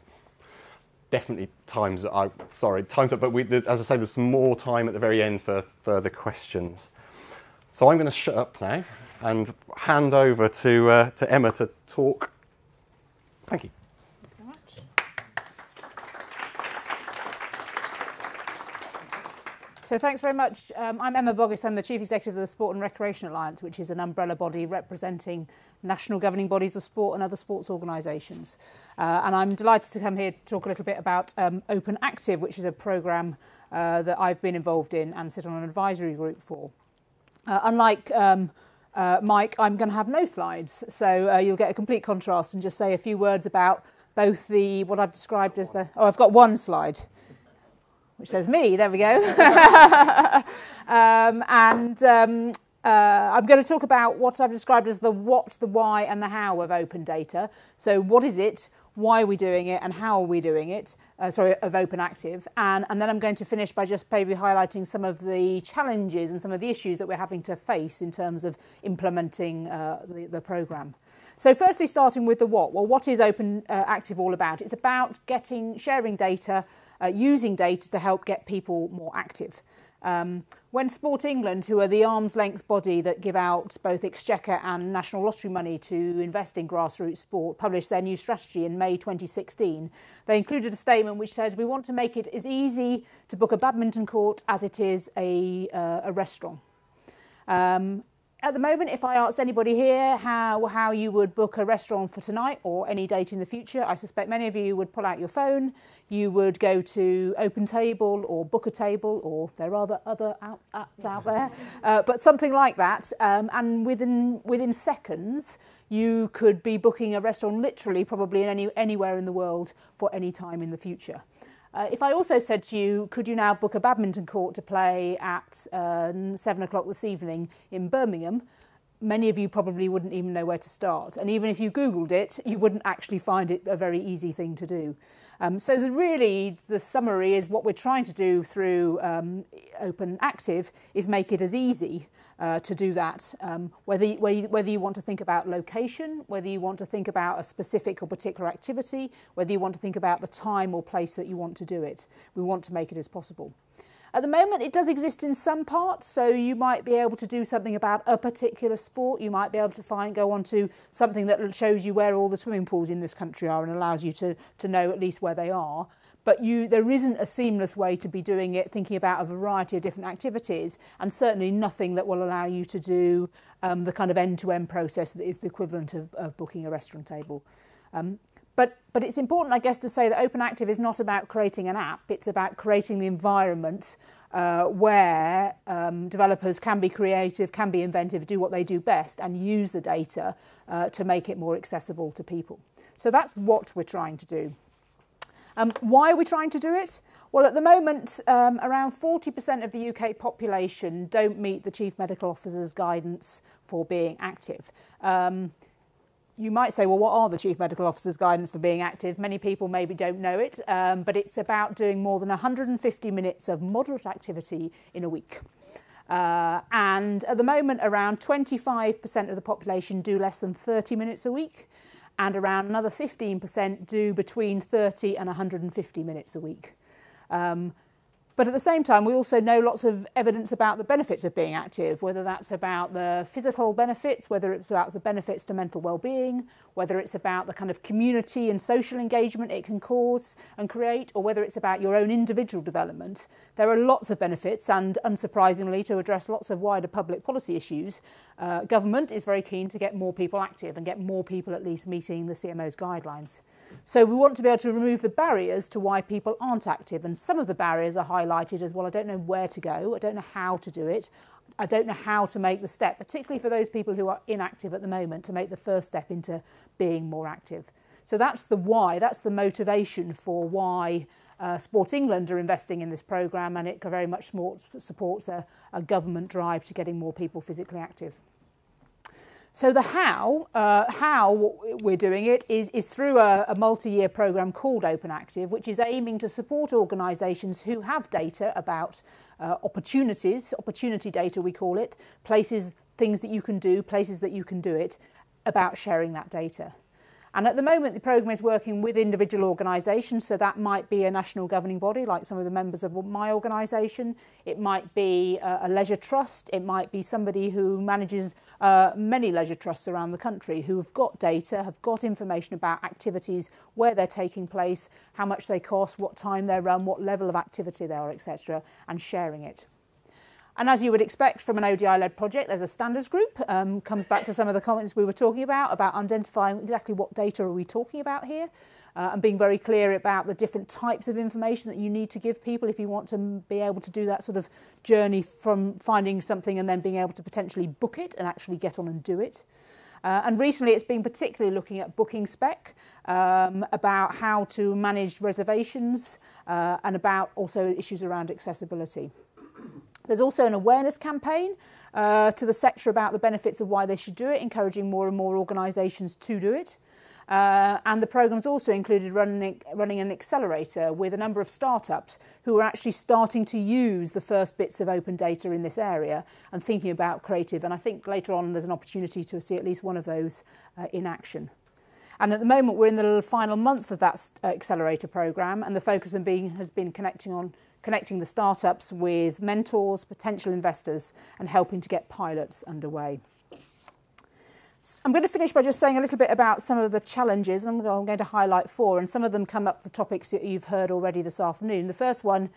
Speaker 2: Definitely times I sorry times up, but we, as I say, there's more time at the very end for further questions. So I'm going to shut up now and hand over to, uh, to Emma to talk. Thank you.
Speaker 8: So thanks very much. Um, I'm Emma Boggis. I'm the Chief Executive of the Sport and Recreation Alliance, which is an umbrella body representing national governing bodies of sport and other sports organisations. Uh, and I'm delighted to come here to talk a little bit about um, Open Active, which is a programme uh, that I've been involved in and sit on an advisory group for. Uh, unlike um, uh, Mike, I'm going to have no slides, so uh, you'll get a complete contrast and just say a few words about both the what I've described as the. Oh, I've got one slide, which says me. There we go. um, and um, uh, I'm going to talk about what I've described as the what, the why, and the how of open data. So, what is it? Why are we doing it and how are we doing it, uh, sorry, of Open Active. And, and then I'm going to finish by just maybe highlighting some of the challenges and some of the issues that we're having to face in terms of implementing uh, the, the programme. So firstly, starting with the what. Well, what is Open uh, Active all about? It's about getting, sharing data, uh, using data to help get people more active. Um, when Sport England, who are the arm's length body that give out both Exchequer and National Lottery money to invest in grassroots sport, published their new strategy in May 2016, they included a statement which says we want to make it as easy to book a badminton court as it is a, uh, a restaurant. Um, at the moment, if I asked anybody here how, how you would book a restaurant for tonight or any date in the future, I suspect many of you would pull out your phone, you would go to Open Table or Book a Table, or there are other, other out, apps out there, uh, but something like that. Um, and within, within seconds, you could be booking a restaurant literally probably in any, anywhere in the world for any time in the future. Uh, if I also said to you, could you now book a badminton court to play at uh, seven o'clock this evening in Birmingham? Many of you probably wouldn't even know where to start. And even if you Googled it, you wouldn't actually find it a very easy thing to do. Um, so the, really, the summary is what we're trying to do through um, Open Active is make it as easy uh, to do that. Um, whether, whether you want to think about location, whether you want to think about a specific or particular activity, whether you want to think about the time or place that you want to do it, we want to make it as possible. At the moment, it does exist in some parts, so you might be able to do something about a particular sport. You might be able to find go on to something that shows you where all the swimming pools in this country are and allows you to, to know at least where they are but you, there isn't a seamless way to be doing it, thinking about a variety of different activities, and certainly nothing that will allow you to do um, the kind of end-to-end process that is the equivalent of, of booking a restaurant table. Um, but, but it's important, I guess, to say that Open Active is not about creating an app, it's about creating the environment uh, where um, developers can be creative, can be inventive, do what they do best, and use the data uh, to make it more accessible to people. So that's what we're trying to do. Um, why are we trying to do it? Well, at the moment, um, around 40% of the UK population don't meet the Chief Medical Officer's guidance for being active. Um, you might say, well, what are the Chief Medical Officer's guidance for being active? Many people maybe don't know it, um, but it's about doing more than 150 minutes of moderate activity in a week. Uh, and at the moment, around 25% of the population do less than 30 minutes a week and around another 15% do between 30 and 150 minutes a week. Um, but at the same time, we also know lots of evidence about the benefits of being active, whether that's about the physical benefits, whether it's about the benefits to mental well-being, whether it's about the kind of community and social engagement it can cause and create, or whether it's about your own individual development. There are lots of benefits, and unsurprisingly, to address lots of wider public policy issues, uh, government is very keen to get more people active and get more people at least meeting the CMO's guidelines. So we want to be able to remove the barriers to why people aren't active. And some of the barriers are highlighted as well. I don't know where to go. I don't know how to do it. I don't know how to make the step, particularly for those people who are inactive at the moment, to make the first step into being more active. So that's the why, that's the motivation for why uh, Sport England are investing in this programme and it very much supports a, a government drive to getting more people physically active. So the how, uh, how we're doing it is, is through a, a multi-year program called Open Active, which is aiming to support organisations who have data about uh, opportunities, opportunity data we call it, places, things that you can do, places that you can do it, about sharing that data. And at the moment, the programme is working with individual organisations, so that might be a national governing body, like some of the members of my organisation. It might be a, a leisure trust. It might be somebody who manages uh, many leisure trusts around the country who have got data, have got information about activities, where they're taking place, how much they cost, what time they're run, what level of activity they are, etc., and sharing it. And as you would expect from an ODI-led project, there's a standards group. Um, comes back to some of the comments we were talking about, about identifying exactly what data are we talking about here, uh, and being very clear about the different types of information that you need to give people if you want to be able to do that sort of journey from finding something and then being able to potentially book it and actually get on and do it. Uh, and recently it's been particularly looking at booking spec, um, about how to manage reservations, uh, and about also issues around accessibility. There's also an awareness campaign uh, to the sector about the benefits of why they should do it, encouraging more and more organisations to do it. Uh, and the program's also included running, running an accelerator with a number of startups who are actually starting to use the first bits of open data in this area and thinking about creative. And I think later on there's an opportunity to see at least one of those uh, in action. And at the moment, we're in the final month of that accelerator program, and the focus on being, has been connecting on connecting the startups with mentors, potential investors, and helping to get pilots underway. I'm going to finish by just saying a little bit about some of the challenges. I'm going to highlight four, and some of them come up the topics that you've heard already this afternoon. The first one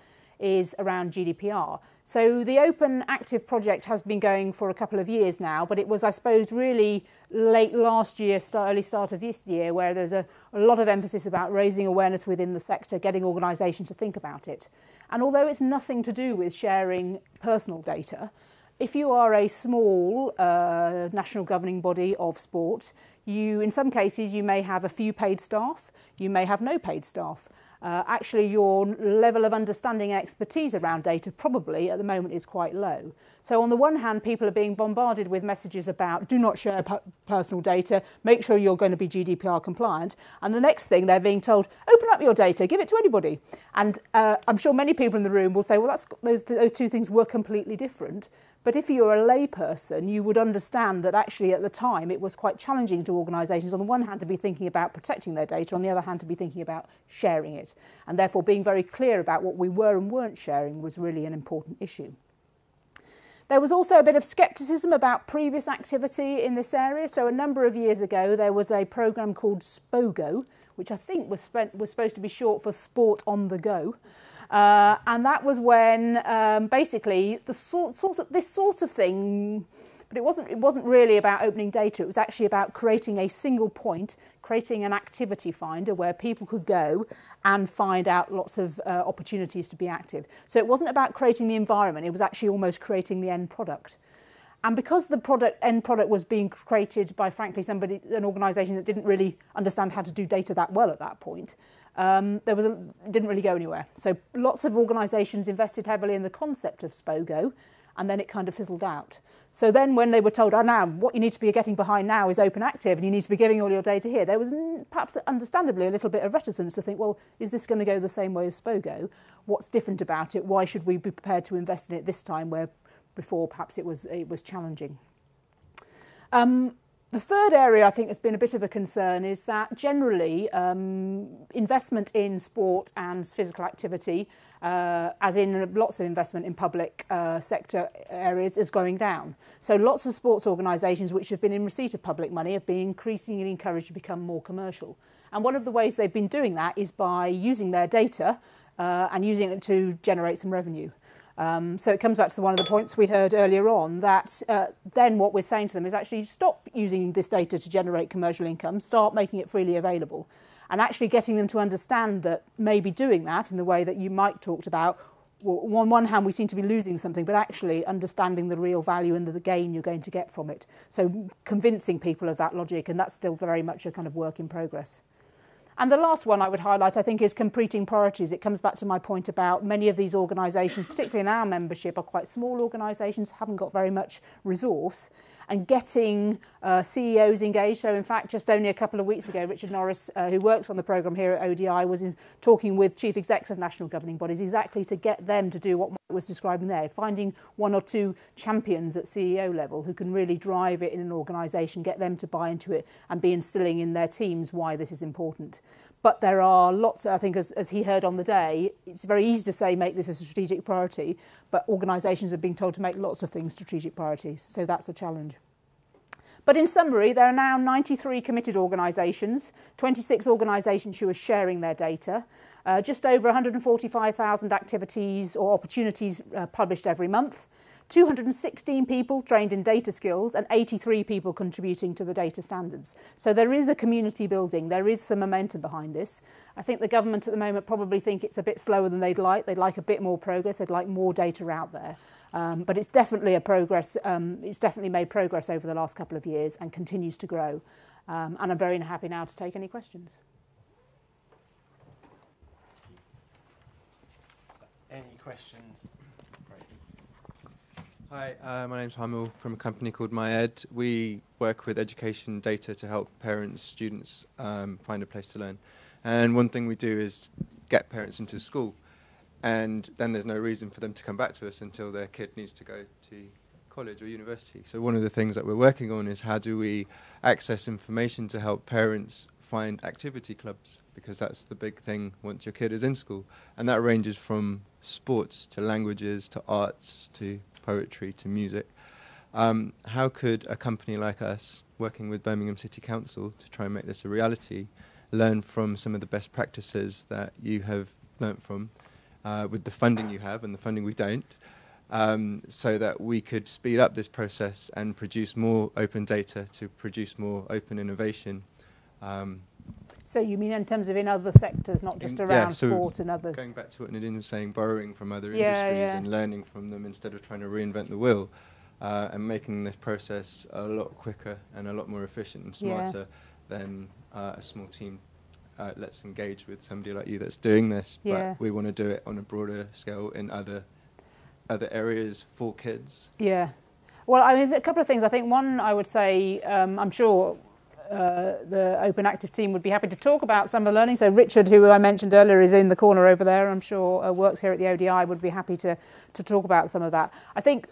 Speaker 8: is around GDPR. So the Open Active project has been going for a couple of years now, but it was, I suppose, really late last year, start, early start of this year, where there's a, a lot of emphasis about raising awareness within the sector, getting organisations to think about it. And although it's nothing to do with sharing personal data, if you are a small uh, national governing body of sport, you, in some cases, you may have a few paid staff, you may have no paid staff. Uh, actually, your level of understanding and expertise around data probably at the moment is quite low. So on the one hand, people are being bombarded with messages about do not share personal data, make sure you're going to be GDPR compliant. And the next thing they're being told, open up your data, give it to anybody. And uh, I'm sure many people in the room will say, well, those, those two things were completely different. But if you're a layperson, you would understand that actually at the time it was quite challenging to organisations, on the one hand, to be thinking about protecting their data, on the other hand, to be thinking about sharing it. And therefore, being very clear about what we were and weren't sharing was really an important issue. There was also a bit of scepticism about previous activity in this area. So, a number of years ago, there was a programme called SPOGO, which I think was, spent, was supposed to be short for Sport on the Go. Uh, and that was when um, basically the sort, sort of, this sort of thing, but it wasn't, it wasn't really about opening data, it was actually about creating a single point, creating an activity finder where people could go and find out lots of uh, opportunities to be active. So it wasn't about creating the environment, it was actually almost creating the end product. And because the product end product was being created by, frankly, somebody, an organisation that didn't really understand how to do data that well at that point, um, there was a, didn't really go anywhere. So lots of organisations invested heavily in the concept of SPOGO, and then it kind of fizzled out. So then when they were told, oh, now what you need to be getting behind now is open active and you need to be giving all your data here, there was perhaps understandably a little bit of reticence to think, well, is this going to go the same way as SPOGO? What's different about it? Why should we be prepared to invest in it this time where before perhaps it was, it was challenging? Um, the third area I think has been a bit of a concern is that generally um, investment in sport and physical activity, uh, as in lots of investment in public uh, sector areas, is going down. So lots of sports organisations which have been in receipt of public money have been increasingly encouraged to become more commercial. And one of the ways they've been doing that is by using their data uh, and using it to generate some revenue. Um, so it comes back to one of the points we heard earlier on that uh, then what we're saying to them is actually stop using this data to generate commercial income, start making it freely available, and actually getting them to understand that maybe doing that in the way that you might talked about. Well, on one hand, we seem to be losing something, but actually understanding the real value and the gain you're going to get from it. So convincing people of that logic, and that's still very much a kind of work in progress. And the last one I would highlight, I think, is completing priorities. It comes back to my point about many of these organisations, particularly in our membership, are quite small organisations, haven't got very much resource, and getting uh, CEOs engaged. So, in fact, just only a couple of weeks ago, Richard Norris, uh, who works on the programme here at ODI, was in, talking with chief execs of national governing bodies exactly to get them to do what was describing there, finding one or two champions at CEO level who can really drive it in an organisation, get them to buy into it, and be instilling in their teams why this is important. But there are lots, I think, as, as he heard on the day, it's very easy to say make this a strategic priority, but organisations are being told to make lots of things strategic priorities. So that's a challenge. But in summary, there are now 93 committed organisations, 26 organisations who are sharing their data, uh, just over 145,000 activities or opportunities uh, published every month, 216 people trained in data skills and 83 people contributing to the data standards. So there is a community building, there is some momentum behind this. I think the government at the moment probably think it's a bit slower than they'd like. They'd like a bit more progress, they'd like more data out there. Um, but it's definitely a progress, um, it's definitely made progress over the last couple of years and continues to grow. Um, and I'm very happy now to take any questions.
Speaker 2: Any questions?
Speaker 7: Hi, uh, my name's Hamil from a company called MyEd. We work with education data to help parents, students um, find a place to learn. And one thing we do is get parents into school, and then there's no reason for them to come back to us until their kid needs to go to college or university. So one of the things that we're working on is how do we access information to help parents find activity clubs because that's the big thing once your kid is in school, and that ranges from sports to languages to arts to poetry to music. Um, how could a company like us, working with Birmingham City Council to try and make this a reality, learn from some of the best practices that you have learnt from uh, with the funding you have and the funding we don't, um, so that we could speed up this process and produce more open data to produce more open innovation? Um,
Speaker 8: so you mean in terms of in other sectors, not just
Speaker 7: in,
Speaker 8: around
Speaker 7: yeah, so
Speaker 8: sport and others?
Speaker 7: Going back to what Nadine was saying, borrowing from other
Speaker 8: Yeah,
Speaker 7: industries
Speaker 8: yeah.
Speaker 7: and learning from them instead of trying to reinvent the wheel, uh, and making this process a lot quicker and a lot more efficient and smarter than uh, a small team. Uh, let's engage with somebody like you that's doing this, but we want to do it on a broader scale in other other areas for kids.
Speaker 8: Yeah. Well, I mean, a couple of things. I think one, I would say, um, I'm sure uh, the Open Active team would be happy to talk about the learning. So Richard, who I mentioned earlier, is in the corner over there. I'm sure uh, works here at the ODI. Would be happy to to talk about some of that. I think.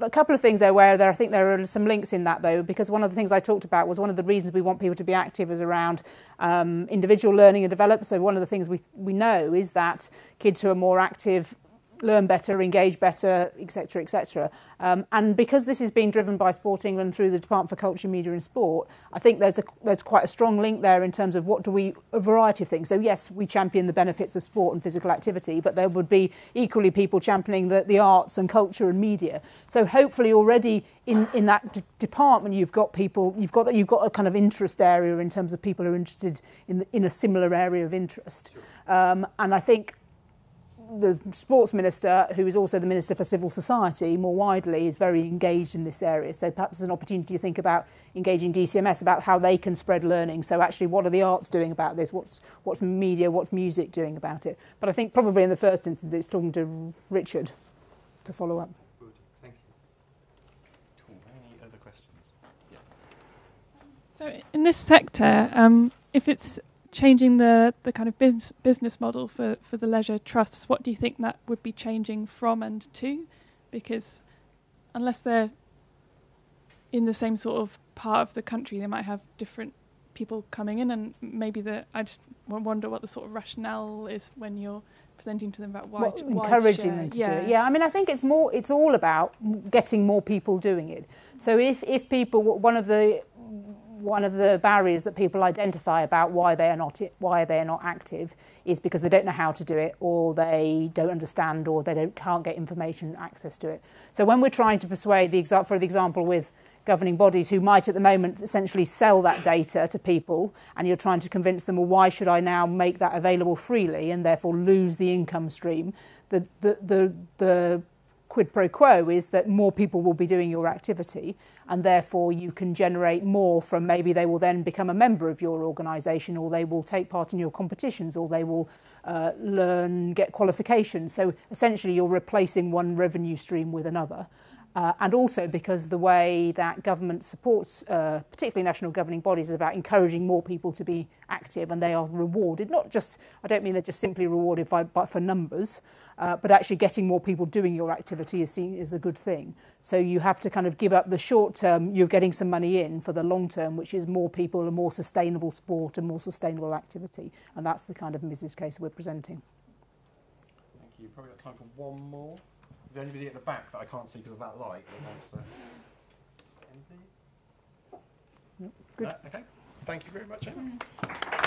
Speaker 8: A couple of things there where there I think there are some links in that though because one of the things I talked about was one of the reasons we want people to be active is around um, individual learning and development. So one of the things we we know is that kids who are more active learn better, engage better, etc., etc. Um, and because this is being driven by Sport England through the Department for Culture, Media and Sport, I think there's a there's quite a strong link there in terms of what do we a variety of things. So yes, we champion the benefits of sport and physical activity, but there would be equally people championing the, the arts and culture and media. So hopefully already in, in that d- department you've got people you've got you've got a kind of interest area in terms of people who are interested in in a similar area of interest. Um, and I think the sports minister, who is also the minister for civil society more widely, is very engaged in this area. So perhaps there's an opportunity to think about engaging DCMS about how they can spread learning. So actually, what are the arts doing about this? What's what's media? What's music doing about it? But I think probably in the first instance, it's talking to Richard to follow up.
Speaker 7: Thank you.
Speaker 2: Cool. Any other questions?
Speaker 9: So in this sector, um, if it's changing the, the kind of business business model for, for the leisure trusts, what do you think that would be changing from and to? Because unless they're in the same sort of part of the country, they might have different people coming in, and maybe the I just wonder what the sort of rationale is when you're presenting to them about why,
Speaker 8: Well,
Speaker 9: to, why
Speaker 8: encouraging them to
Speaker 9: yeah.
Speaker 8: do it. Yeah, I mean, I think it's more. It's all about getting more people doing it. So if if people, one of the one of the barriers that people identify about why they are not why they are not active is because they don't know how to do it, or they don't understand, or they don't can't get information access to it. So when we're trying to persuade the for the example with governing bodies who might at the moment essentially sell that data to people and you're trying to convince them well why should I now make that available freely and therefore lose the income stream the the the, the quid pro quo is that more people will be doing your activity, and therefore you can generate more from maybe they will then become a member of your organisation, or they will take part in your competitions, or they will uh, learn, get qualifications. So essentially, you're replacing one revenue stream with another. Uh, and also because the way that government supports, uh, particularly national governing bodies, is about encouraging more people to be active, and they are rewarded. Not just, I don't mean they're just simply rewarded by, by for numbers, uh, but actually getting more people doing your activity is seen as a good thing. So you have to kind of give up the short term, you're getting some money in for the long term, which is more people, a more sustainable sport, and more sustainable activity, and that's the kind of business case we're presenting.
Speaker 2: Thank you. Probably got time for one more. Is there anybody at the back that I can't see because of that light? That wants, uh...
Speaker 8: Good.
Speaker 2: Uh, okay. Thank you very much, Emma.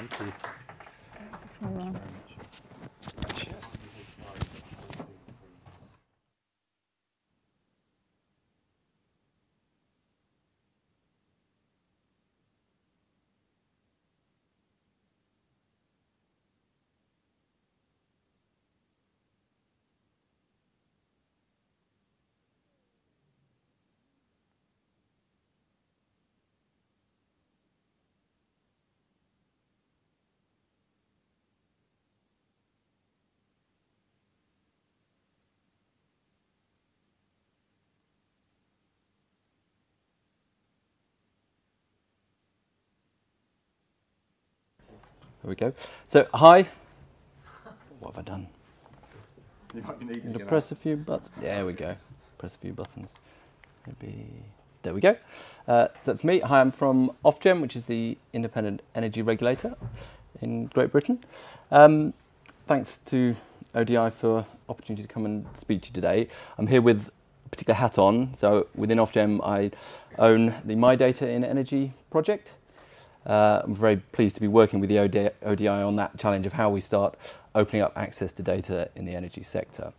Speaker 2: Thank you.
Speaker 8: All
Speaker 10: There we go. So, hi. What have I done?
Speaker 2: You might be needing
Speaker 10: Need to press a few buttons. There we go. Press a few buttons. Maybe. There we go. Uh, that's me. Hi, I'm from Ofgem, which is the independent energy regulator in Great Britain. Um, thanks to ODI for opportunity to come and speak to you today. I'm here with a particular hat on. So within Ofgem, I own the My Data in Energy project. Uh, I'm very pleased to be working with the ODI, ODI on that challenge of how we start opening up access to data in the energy sector.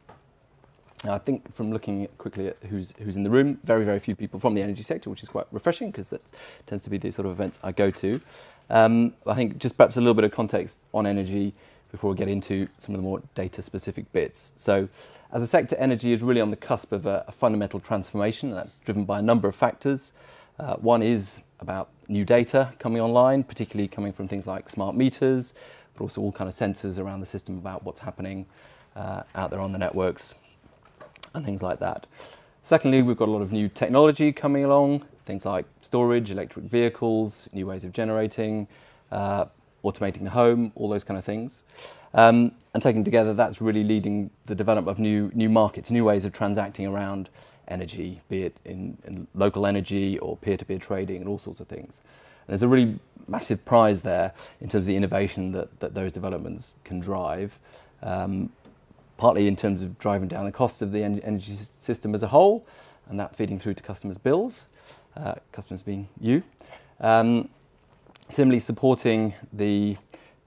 Speaker 10: Now, I think from looking quickly at who's, who's in the room, very, very few people from the energy sector, which is quite refreshing because that tends to be the sort of events I go to. Um, I think just perhaps a little bit of context on energy before we get into some of the more data specific bits. So, as a sector, energy is really on the cusp of a, a fundamental transformation, and that's driven by a number of factors. Uh, one is about new data coming online, particularly coming from things like smart meters, but also all kind of sensors around the system about what's happening uh, out there on the networks and things like that. Secondly, we've got a lot of new technology coming along, things like storage, electric vehicles, new ways of generating, uh, automating the home, all those kind of things. Um, and taken together, that's really leading the development of new new markets, new ways of transacting around energy, be it in, in local energy or peer-to-peer trading and all sorts of things. And there's a really massive prize there in terms of the innovation that, that those developments can drive. Um, partly in terms of driving down the cost of the en- energy system as a whole, and that feeding through to customers' bills, uh, customers being you. Um, similarly, supporting the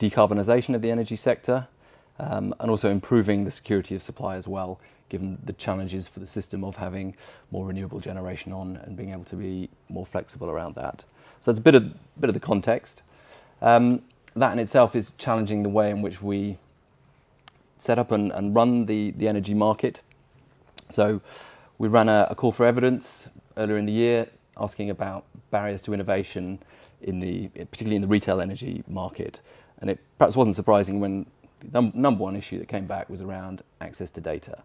Speaker 10: decarbonisation of the energy sector, um, and also improving the security of supply as well, given the challenges for the system of having more renewable generation on and being able to be more flexible around that. So that's a bit of bit of the context. Um, that in itself is challenging the way in which we set up and, and run the, the energy market. So we ran a, a call for evidence earlier in the year asking about barriers to innovation in the particularly in the retail energy market. And it perhaps wasn't surprising when the num- number one issue that came back was around access to data.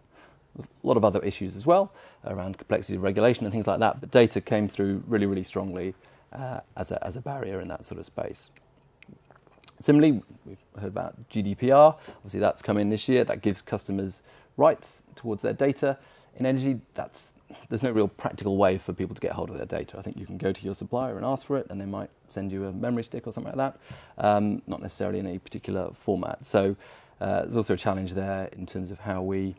Speaker 10: A lot of other issues as well around complexity of regulation and things like that, but data came through really, really strongly uh, as, a, as a barrier in that sort of space. Similarly, we've heard about GDPR. Obviously, that's come in this year. That gives customers rights towards their data. In energy, that's there's no real practical way for people to get hold of their data. I think you can go to your supplier and ask for it, and they might send you a memory stick or something like that, um, not necessarily in a particular format. So uh, there's also a challenge there in terms of how we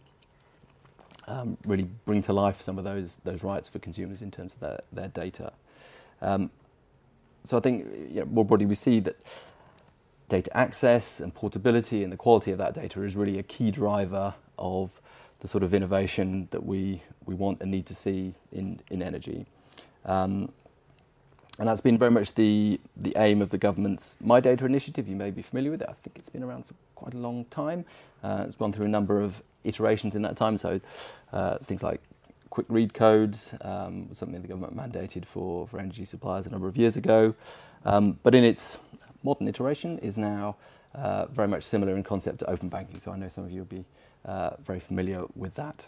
Speaker 10: um, really bring to life some of those those rights for consumers in terms of their, their data. Um, so I think you know, more broadly we see that data access and portability and the quality of that data is really a key driver of the sort of innovation that we, we want and need to see in, in energy. Um, and that's been very much the, the aim of the government's My Data initiative. You may be familiar with it. I think it's been around for quite a long time. Uh, it's gone through a number of iterations in that time, so uh, things like quick read codes um, something the government mandated for, for energy suppliers a number of years ago. Um, but in its modern iteration is now uh, very much similar in concept to open banking. So I know some of you will be uh, very familiar with that.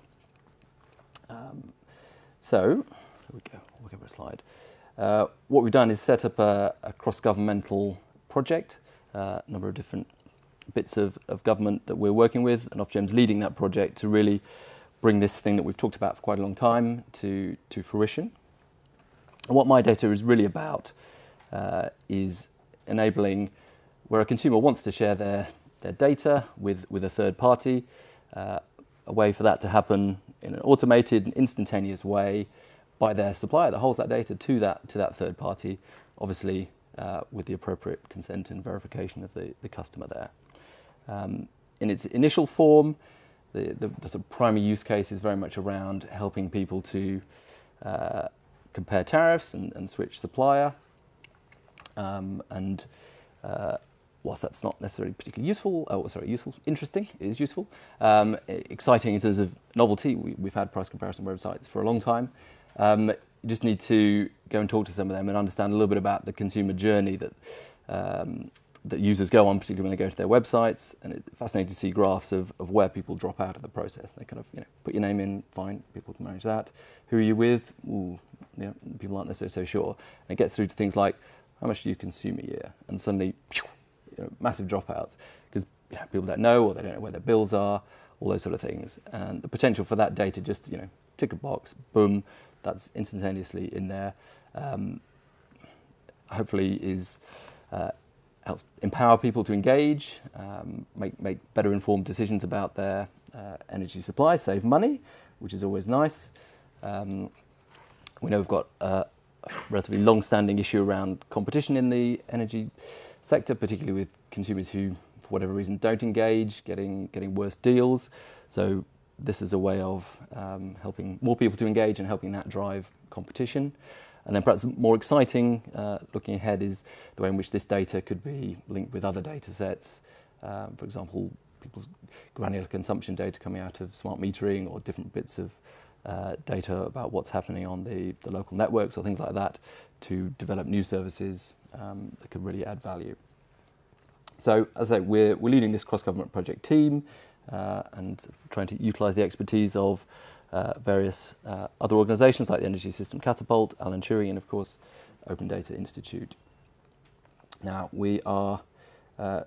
Speaker 10: Um, so, here we go, we'll give it a slide. Uh, what we've done is set up a, a cross-governmental project, uh, a number of different bits of, of government that we're working with, and Ofgem's leading that project to really bring this thing that we've talked about for quite a long time to, to fruition. And what my data is really about uh, is enabling where a consumer wants to share their, their data with, with a third party, uh, a way for that to happen in an automated and instantaneous way by their supplier that holds that data to that, to that third party, obviously uh, with the appropriate consent and verification of the, the customer there. Um, in its initial form, the, the, the sort of primary use case is very much around helping people to uh, compare tariffs and, and switch supplier. Um, and uh, whilst that's not necessarily particularly useful, oh, sorry, useful, interesting, it is useful, um, exciting in terms of novelty. We, have had price comparison websites for a long time. Um, you just need to go and talk to some of them and understand a little bit about the consumer journey that um, that users go on, particularly when they go to their websites. And it's fascinating to see graphs of, of where people drop out of the process. They kind of, you know, put your name in, fine, people can manage that. Who are you with? Ooh, people aren't necessarily so sure. And it gets through to things like, how much do you consume a year? And suddenly, you know, massive dropouts because you know, people don't know or they don't know where their bills are, all those sort of things. And the potential for that data just, you know, tick a box, boom, that's instantaneously in there. Um, hopefully is uh, helps empower people to engage, um, make, make better informed decisions about their uh, energy supply, save money, which is always nice. Um, we know we've got a relatively long standing issue around competition in the energy sector, particularly with consumers who, for whatever reason, don't engage, getting, getting worse deals. So, this is a way of um, helping more people to engage and helping that drive competition. And then perhaps more exciting, uh, looking ahead, is the way in which this data could be linked with other data sets. Um, for example, people's granular consumption data coming out of smart metering or different bits of uh, data about what's happening on the, the local networks or things like that to develop new services um, that could really add value. So, as I say, we're, we're leading this cross government project team uh, and trying to utilise the expertise of uh, various uh, other organisations like the Energy System Catapult, Alan Turing, and of course Open Data Institute. Now we are uh,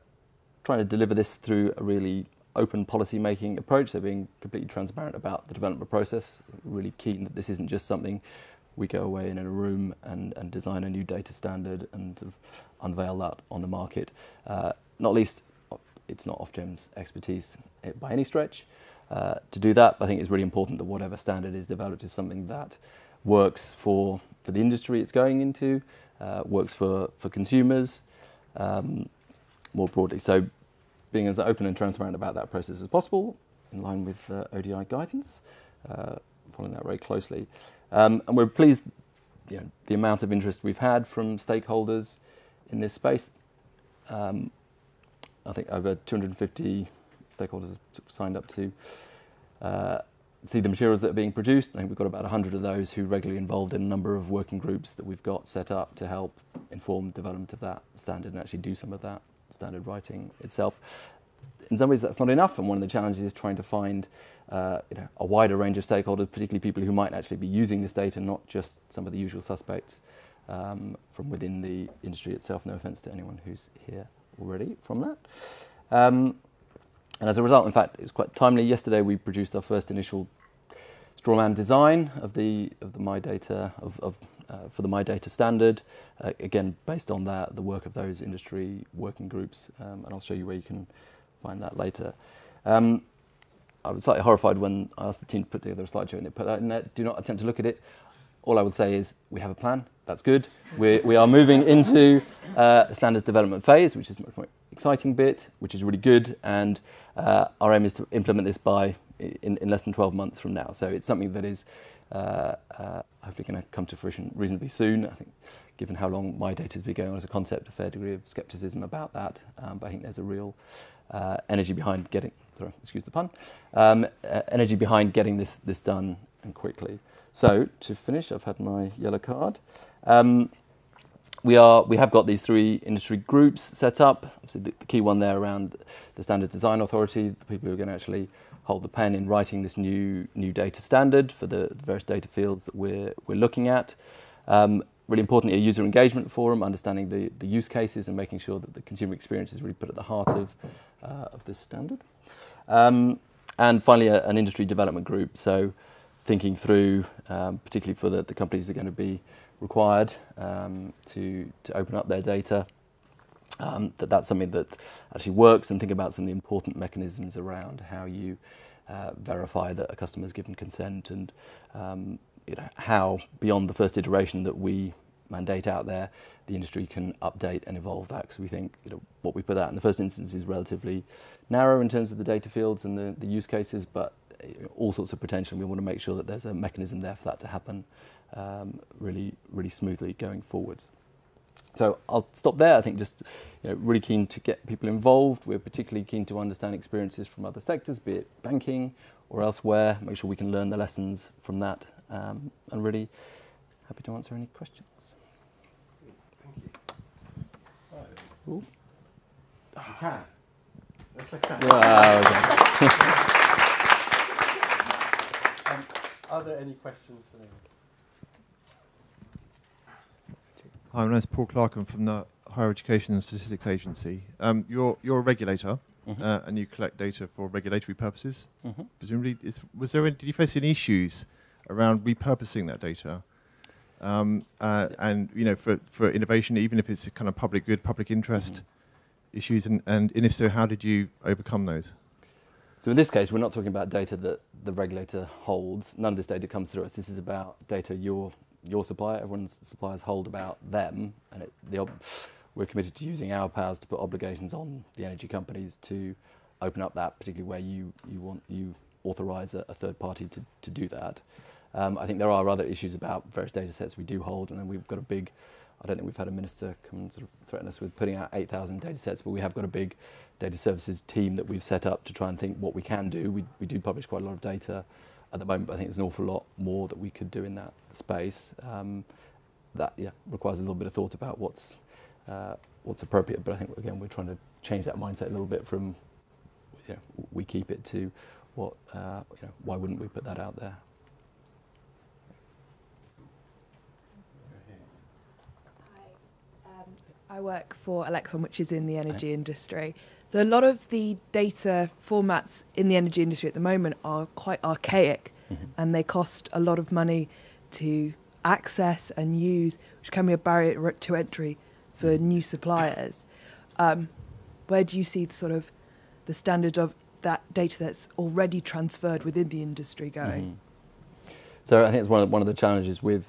Speaker 10: trying to deliver this through a really open policy making approach, so being completely transparent about the development process, really keen that this isn't just something we go away in a room and, and design a new data standard and unveil that on the market. Uh, not least, it's not Ofgem's expertise eh, by any stretch, uh, to do that, I think it's really important that whatever standard is developed is something that works for, for the industry it's going into, uh, works for, for consumers um, more broadly. So being as open and transparent about that process as possible, in line with uh, ODI guidance, uh, following that very closely. Um, and we're pleased you know, the amount of interest we've had from stakeholders in this space. Um, I think over 250 stakeholders signed up to uh, see the materials that are being produced. I think we've got about 100 of those who are regularly involved in a number of working groups that we've got set up to help inform the development of that standard and actually do some of that standard writing itself. In some ways, that's not enough, and one of the challenges is trying to find uh, you know, a wider range of stakeholders, particularly people who might actually be using this data, not just some of the usual suspects um, from within the industry itself. No offence to anyone who's here already from that. Um, and as a result, in fact, it was quite timely. Yesterday, we produced our first initial strawman design of the of the My Data of, of uh, for the MyData standard. Uh, again, based on that, the work of those industry working groups, um, and I'll show you where you can find that later. Um, I was slightly horrified when I asked the team to put together a slideshow and they put that in there. Do not attempt to look at it. All I would say is we have a plan. That's good. we we are moving into uh, standards development phase, which is a much more exciting bit, which is really good. And uh, our aim is to implement this by in, in, less than 12 months from now. So it's something that is uh, uh, hopefully going to come to fruition reasonably soon. I think, given how long my data has been going on as a concept, a fair degree of scepticism about that. Um, but I think there's a real uh, energy behind getting. Sorry, excuse the pun. Um, uh, energy behind getting this this done and quickly. So to finish, I've had my yellow card. Um, we are we have got these three industry groups set up. Obviously, the, the key one there around the Standard Design Authority, the people who are going to actually hold the pen in writing this new new data standard for the, the various data fields that we're we're looking at. Um, really importantly, a user engagement forum, understanding the, the use cases and making sure that the consumer experience is really put at the heart of uh, of this standard. Um, and finally, a, an industry development group. So, thinking through, um, particularly for the, the companies that are going to be required um, to to open up their data, um, that that's something that actually works, and think about some of the important mechanisms around how you uh, verify that a customer has given consent, and um, you know how beyond the first iteration that we mandate out there, the industry can update and evolve that. Because we think you know what we put out in the first instance is relatively narrow in terms of the data fields and the, the use cases, but all sorts of potential. We want to make sure that there's a mechanism there for that to happen um, really, really smoothly going forwards. So I'll stop there. I think just you know, really keen to get people involved. We're particularly keen to understand experiences from other sectors, be it banking or elsewhere. Make sure we can learn the lessons from that, um, and really happy to answer any questions.
Speaker 2: Thank you. So, Ooh. you can. Yes, I can.
Speaker 10: Wow, okay.
Speaker 2: um, are there any questions for me?
Speaker 11: Hi, my name is Paul Clark. I'm from the Higher Education and Statistics Agency. Um, you're, you're a regulator,
Speaker 10: Mhm.
Speaker 11: uh, and you collect data for regulatory purposes.
Speaker 10: Mhm.
Speaker 11: Presumably, is, was there any, did you face any issues around repurposing that data? Um, uh, and you know, for, for innovation, even if it's a kind of public good, public interest
Speaker 10: Mhm.
Speaker 11: issues, and, and, and if so, how did you overcome those?
Speaker 10: So in this case, we're not talking about data that the regulator holds. None of this data comes through us. This is about data your your supplier, everyone's suppliers hold about them, and it, the we're committed to using our powers to put obligations on the energy companies to open up that, particularly where you, you want you authorise a, a third party to, to do that. Um, I think there are other issues about various data sets we do hold, and then we've got a big. I don't think we've had a minister come and sort of threaten us with putting out 8,000 data sets, but we have got a big data services team that we've set up to try and think what we can do. We, we do publish quite a lot of data at the moment, but I think there's an awful lot more that we could do in that space. Um, that yeah requires a little bit of thought about what's uh, what's appropriate. But I think again we're trying to change that mindset a little bit from you know, we keep it to what uh, you know, why wouldn't we put that out there?
Speaker 12: Um, I work for Elexon, which is in the energy industry. So a lot of the data formats in the energy industry at the moment are quite archaic,
Speaker 10: Mhm.
Speaker 12: and they cost a lot of money to access and use, which can be a barrier to entry for new suppliers. Um, where do you see the sort of the standard of that data that's already transferred within the industry going?
Speaker 10: Mhm. So I think it's one of, one of the challenges with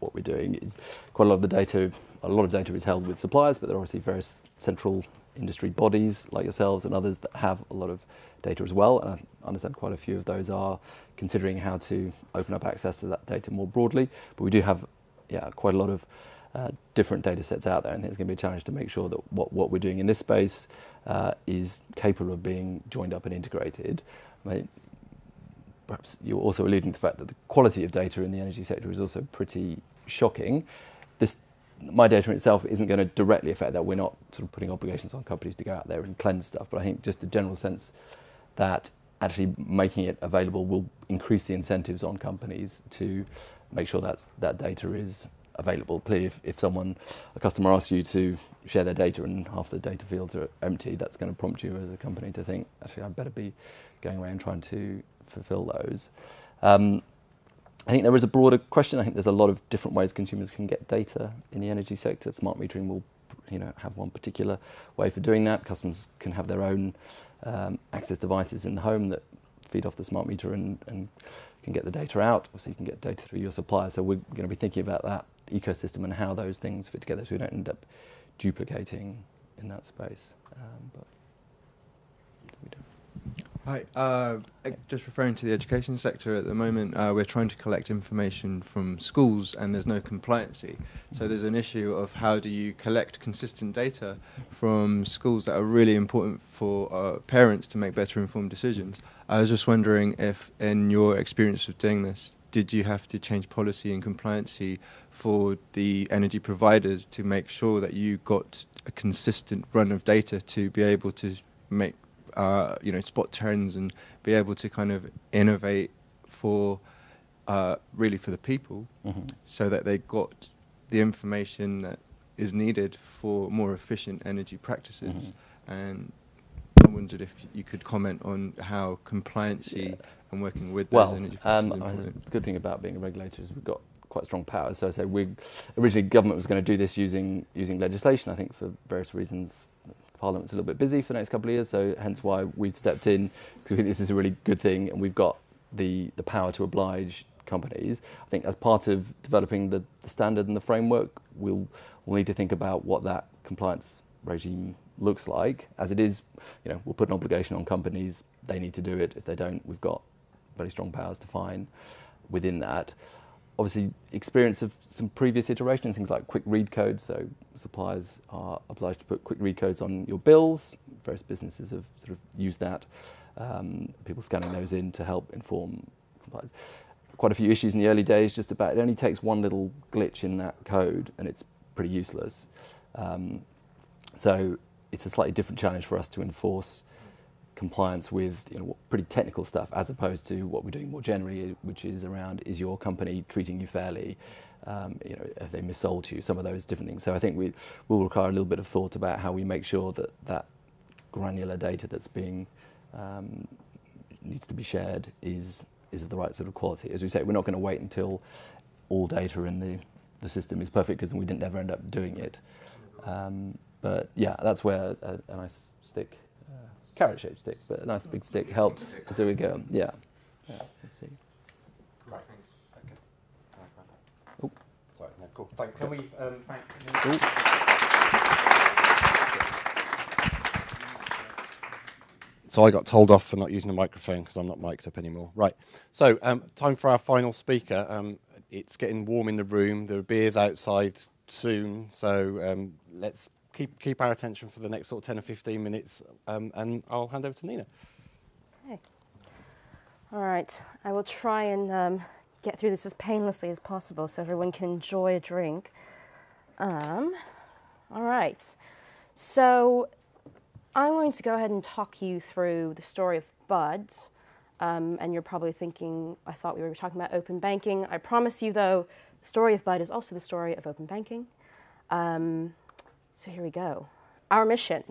Speaker 10: what we're doing is quite a lot of the data, a lot of data is held with suppliers, but there are obviously various central industry bodies like yourselves and others that have a lot of data as well. And I understand quite a few of those are considering how to open up access to that data more broadly. But we do have, yeah, quite a lot of uh, different data sets out there, and it's going to be a challenge to make sure that what, what we're doing in this space uh, is capable of being joined up and integrated. I mean, perhaps you're also alluding to the fact that the quality of data in the energy sector is also pretty shocking. Midata itself isn't going to directly affect that. We're not sort of putting obligations on companies to go out there and cleanse stuff, but I think just the general sense that actually making it available will increase the incentives on companies to make sure that that data is available. Clearly, if, if someone, a customer asks you to share their data and half the data fields are empty, that's going to prompt you as a company to think, actually, I better be going away and trying to fulfill those. Um, I think there is a broader question. I think there's a lot of different ways consumers can get data in the energy sector. Smart metering will, you know, have one particular way for doing that. Customers can have their own um, access devices in the home that feed off the smart meter and, and can get the data out. Obviously, you can get data through your supplier. So we're going to be thinking about that ecosystem and how those things fit together, so we don't end up duplicating in that space. Um, but.
Speaker 7: Hi. Uh, just referring to the education sector at the moment, uh, we're trying to collect information from schools and there's no compliancy. So there's an issue of how do you collect consistent data from schools that are really important for uh, parents to make better informed decisions. I was just wondering if, in your experience of doing this, did you have to change policy and compliancy for the energy providers to make sure that you got a consistent run of data to be able to make uh, you know spot trends and be able to kind of innovate for uh, really for the people
Speaker 10: Mhm.
Speaker 7: so that they got the information that is needed for more efficient energy practices and I wondered if you could comment on how compliancy and working with those
Speaker 10: Well,
Speaker 7: energy
Speaker 10: um,
Speaker 7: practices
Speaker 10: I
Speaker 7: is
Speaker 10: think
Speaker 7: important.
Speaker 10: the good thing about being a regulator is we've got quite strong powers. So I say we originally government was going to do this using using legislation. I think for various reasons, Parliament's a little bit busy for the next couple of years. So hence why we've stepped in because we think this is a really good thing, and we've got the the power to oblige companies. I think as part of developing the, the standard and the framework, we'll we'll need to think about what that compliance regime looks like. As it is, you know, we'll put an obligation on companies. They need to do it. If they don't, we've got very strong powers to fine within that. Obviously, experience of some previous iterations, things like quick read codes. So suppliers are obliged to put quick read codes on your bills. Various businesses have sort of used that. Um, people scanning those in to help inform compliance. Quite a few issues in the early days, just about it only takes one little glitch in that code and it's pretty useless. Um, so it's a slightly different challenge for us to enforce compliance with you know, pretty technical stuff as opposed to what we're doing more generally, which is around is your company treating you fairly? Um, you know, have they missold you? Some of those different things. So I think we will require a little bit of thought about how we make sure that that granular data that's being um, needs to be shared is is of the right sort of quality. As we say, we're not going to wait until all data in the, the system is perfect because we didn't ever end up doing it. Um, but yeah, that's where a, a nice stick, uh, carrot-shaped stick, but a nice big stick helps as we go. Yeah. yeah. Let's see.
Speaker 2: Right. Okay.
Speaker 10: Oh.
Speaker 2: Sorry, no, cool. Thank, can we um, thank? So I got told off for not using a microphone because I'm not mic'd up anymore. Right. So um, time for our final speaker. Um, it's getting warm in the room. There are beers outside soon. So um, let's keep keep our attention for the next sort of 10 or 15 minutes. Um, and I'll hand over to Nina.
Speaker 13: Okay. All right. I will try and um, get through this as painlessly as possible so everyone can enjoy a drink. Um, all right. So I'm going to go ahead and talk you through the story of Bud. Um, and you're probably thinking, I thought we were talking about open banking. I promise you, though, the story of Bud is also the story of open banking. Um, so here we go. Our mission.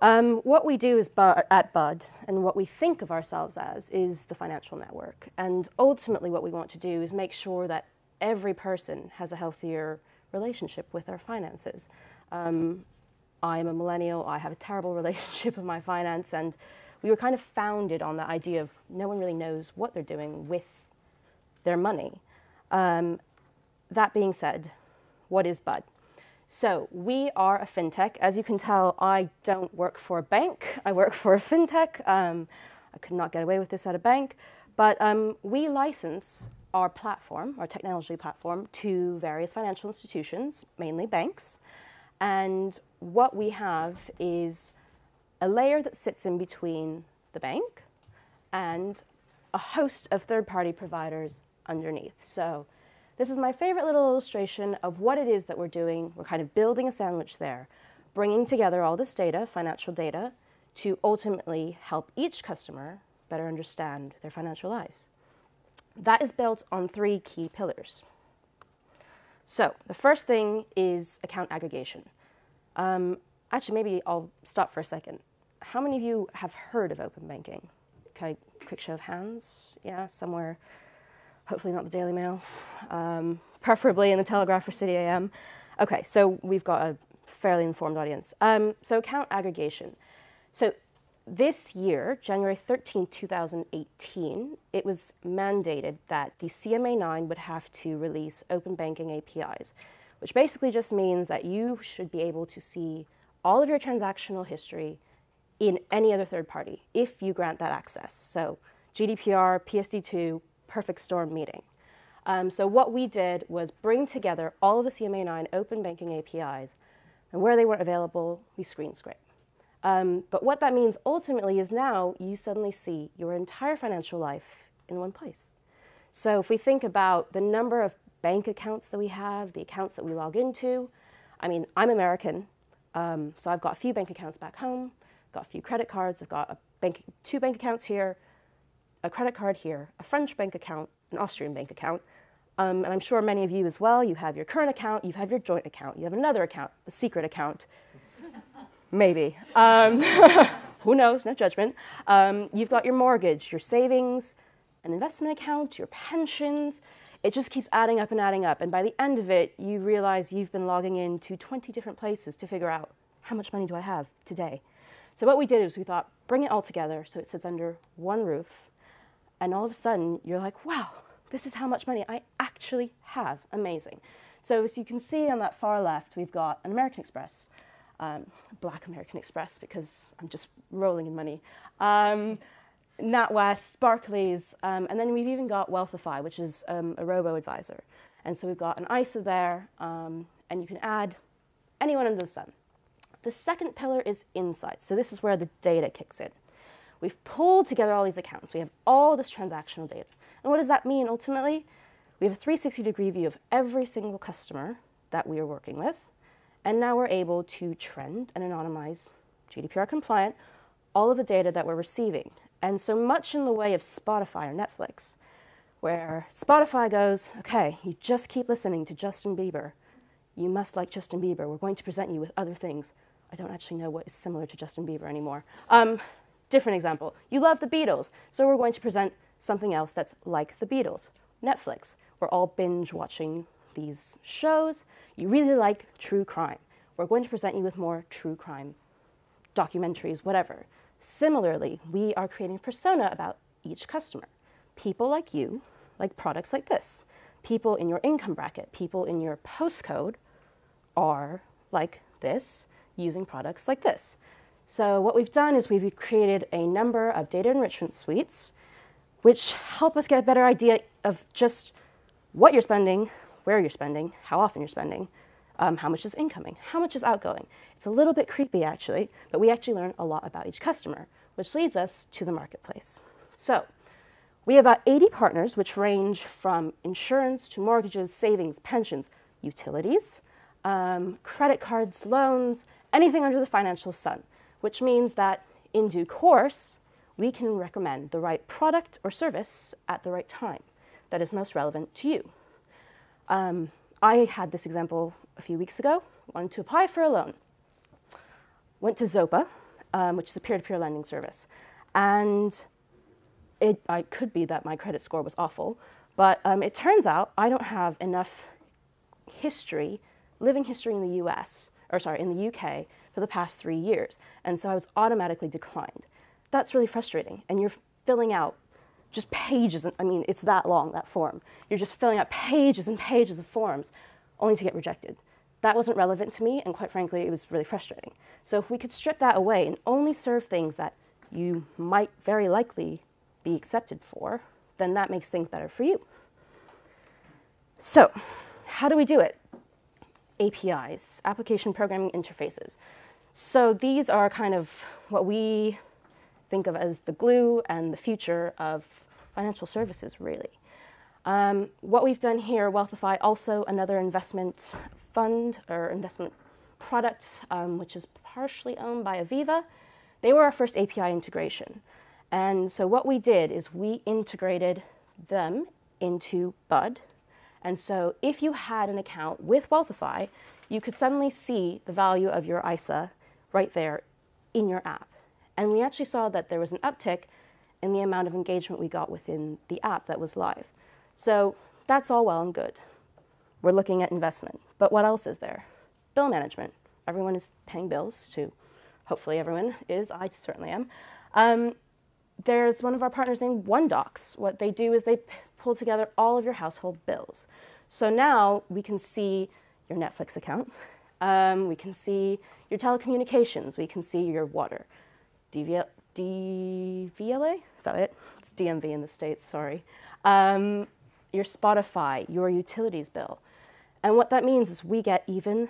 Speaker 13: Um, what we do is bu- at Bud, and what we think of ourselves as, is the financial network. And ultimately, what we want to do is make sure that every person has a healthier relationship with their finances. Um, I'm a millennial. I have a terrible relationship with my finance, and we were kind of founded on the idea of no one really knows what they're doing with their money. Um, that being said, what is Bud? So, we are a fintech. As you can tell, I don't work for a bank, I work for a fintech. Um, I could not get away with this at a bank. But um, we license our platform, our technology platform, to various financial institutions, mainly banks. And what we have is a layer that sits in between the bank and a host of third party providers underneath. So, this is my favorite little illustration of what it is that we're doing. We're kind of building a sandwich there, bringing together all this data, financial data, to ultimately help each customer better understand their financial lives. That is built on three key pillars. So, the first thing is account aggregation. Um, actually, maybe I'll stop for a second. How many of you have heard of open banking? Okay, quick show of hands. Yeah, somewhere, hopefully not the Daily Mail, um, preferably in the Telegraph or City AM. Okay, so we've got a fairly informed audience. Um, so, account aggregation. So, this year, January 13, 2018, it was mandated that the CMA 9 would have to release open banking APIs, which basically just means that you should be able to see all of your transactional history in any other third party if you grant that access. So GDPR, PSD2, perfect storm meeting. Um, so what we did was bring together all of the CMA9 open banking APIs, and where they weren't available, we screen scrape. Um, but what that means ultimately is now you suddenly see your entire financial life in one place. So if we think about the number of bank accounts that we have, the accounts that we log into, I mean, I'm American, um, so I've got a few bank accounts back home, got a few credit cards, I've got bank, two bank accounts here, a credit card here, a French bank account, an Austrian bank account, um, and I'm sure many of you as well, you have your current account, you have your joint account, you have another account, the secret account. Maybe. Um, who knows? No judgment. Um, you've got your mortgage, your savings, an investment account, your pensions. It just keeps adding up and adding up. And by the end of it, you realize you've been logging into 20 different places to figure out how much money do I have today. So what we did is we thought, bring it all together so it sits under one roof. And all of a sudden, you're like, wow, this is how much money I actually have. Amazing. So as you can see on that far left, we've got an American Express, um, Black American Express because I'm just rolling in money. Um, NatWest, Barclays, um, and then we've even got Wealthify, which is um, a robo advisor. And so we've got an ISA there, um, and you can add anyone under the sun. The second pillar is insights. So this is where the data kicks in. We've pulled together all these accounts. We have all this transactional data. And what does that mean ultimately? We have a 360 degree view of every single customer that we are working with. And now we're able to trend and anonymize GDPR compliant all of the data that we're receiving. And so much in the way of Spotify or Netflix, where Spotify goes, okay, you just keep listening to Justin Bieber. You must like Justin Bieber. We're going to present you with other things. I don't actually know what is similar to Justin Bieber anymore. Um, different example. You love the Beatles, so we're going to present something else that's like the Beatles. Netflix. We're all binge watching these shows. You really like true crime. We're going to present you with more true crime documentaries, whatever. Similarly, we are creating a persona about each customer. People like you like products like this. People in your income bracket, people in your postcode are like this, using products like this. So what we've done is we've created a number of data enrichment suites which help us get a better idea of just what you're spending, where you're spending, how often you're spending, um, how much is incoming, how much is outgoing. It's a little bit creepy actually, but we actually learn a lot about each customer, which leads us to the marketplace. So we have about 80 partners, which range from insurance to mortgages, savings, pensions, utilities, um, credit cards, loans, anything under the financial sun, which means that in due course, we can recommend the right product or service at the right time that is most relevant to you. Um, I had this example a few weeks ago, wanted to apply for a loan. Went to Zopa, um, which is a peer to peer lending service. And it I, could be that my credit score was awful, but um, it turns out I don't have enough history, living history in the US, or sorry, in the UK for the past three years. And so I was automatically declined that's really frustrating. And you're filling out just pages. I mean, it's that long, that form. You're just filling out pages and pages of forms only to get rejected. That wasn't relevant to me, and quite frankly, it was really frustrating. So if we could strip that away and only serve things that you might very likely be accepted for, then that makes things better for you. So, how do we do it? APIs, application programming interfaces. So these are kind of what we think of as the glue and the future of financial services, really. Um, what we've done here, Wealthify, also another investment fund or investment product, um, which is partially owned by Aviva. They were our first API integration. And so what we did is we integrated them into Bud. And so if you had an account with Wealthify, you could suddenly see the value of your ISA right there in your app. And we actually saw that there was an uptick in the amount of engagement we got within the app that was live. So that's all well and good. We're looking at investment. But what else is there? Bill management. Everyone is paying bills to, hopefully, everyone is. I certainly am. Um, there's one of our partners named Onedox. What they do is they pull together all of your household bills. So now we can see your Netflix account, um, we can see your telecommunications, we can see your water, DV- DVLA, is that it? It's DMV in the States, sorry. Um, your Spotify, your utilities bill. And what that means is we get even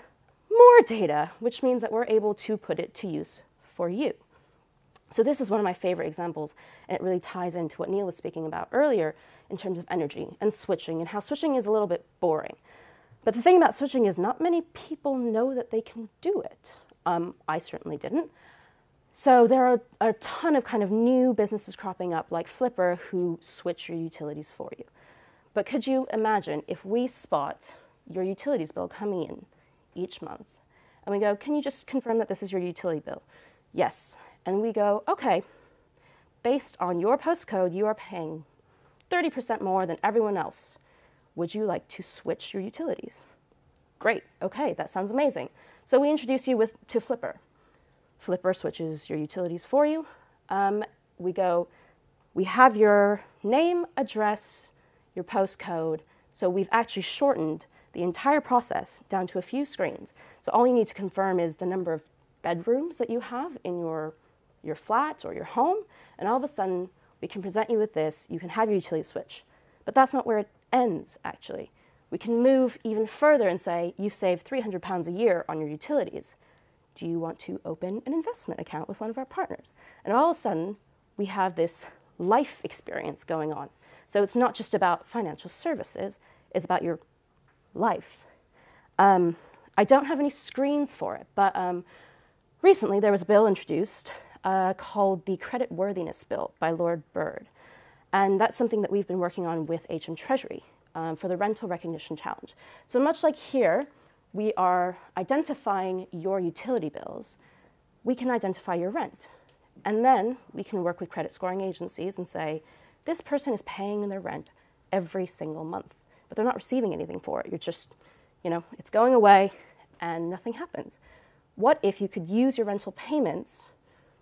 Speaker 13: more data, which means that we're able to put it to use for you. So, this is one of my favorite examples, and it really ties into what Neil was speaking about earlier in terms of energy and switching, and how switching is a little bit boring. But the thing about switching is not many people know that they can do it. Um, I certainly didn't. So there are a ton of kind of new businesses cropping up, like Flipper, who switch your utilities for you. But could you imagine if we spot your utilities bill coming in each month, and we go, "Can you just confirm that this is your utility bill?" Yes, and we go, "Okay, based on your postcode, you are paying 30% more than everyone else. Would you like to switch your utilities?" Great. Okay, that sounds amazing. So we introduce you with, to Flipper. Flipper switches your utilities for you. Um, we go, we have your name, address, your postcode. So we've actually shortened the entire process down to a few screens. So all you need to confirm is the number of bedrooms that you have in your, your flat or your home. And all of a sudden, we can present you with this. You can have your utility switch. But that's not where it ends, actually. We can move even further and say, you've saved 300 pounds a year on your utilities do you want to open an investment account with one of our partners? And all of a sudden, we have this life experience going on. So it's not just about financial services, it's about your life. Um, I don't have any screens for it, but um, recently there was a bill introduced uh, called the Credit Worthiness Bill by Lord Bird. And that's something that we've been working on with HM Treasury um, for the Rental Recognition Challenge. So much like here, we are identifying your utility bills, we can identify your rent. And then we can work with credit scoring agencies and say, this person is paying their rent every single month, but they're not receiving anything for it. You're just, you know, it's going away and nothing happens. What if you could use your rental payments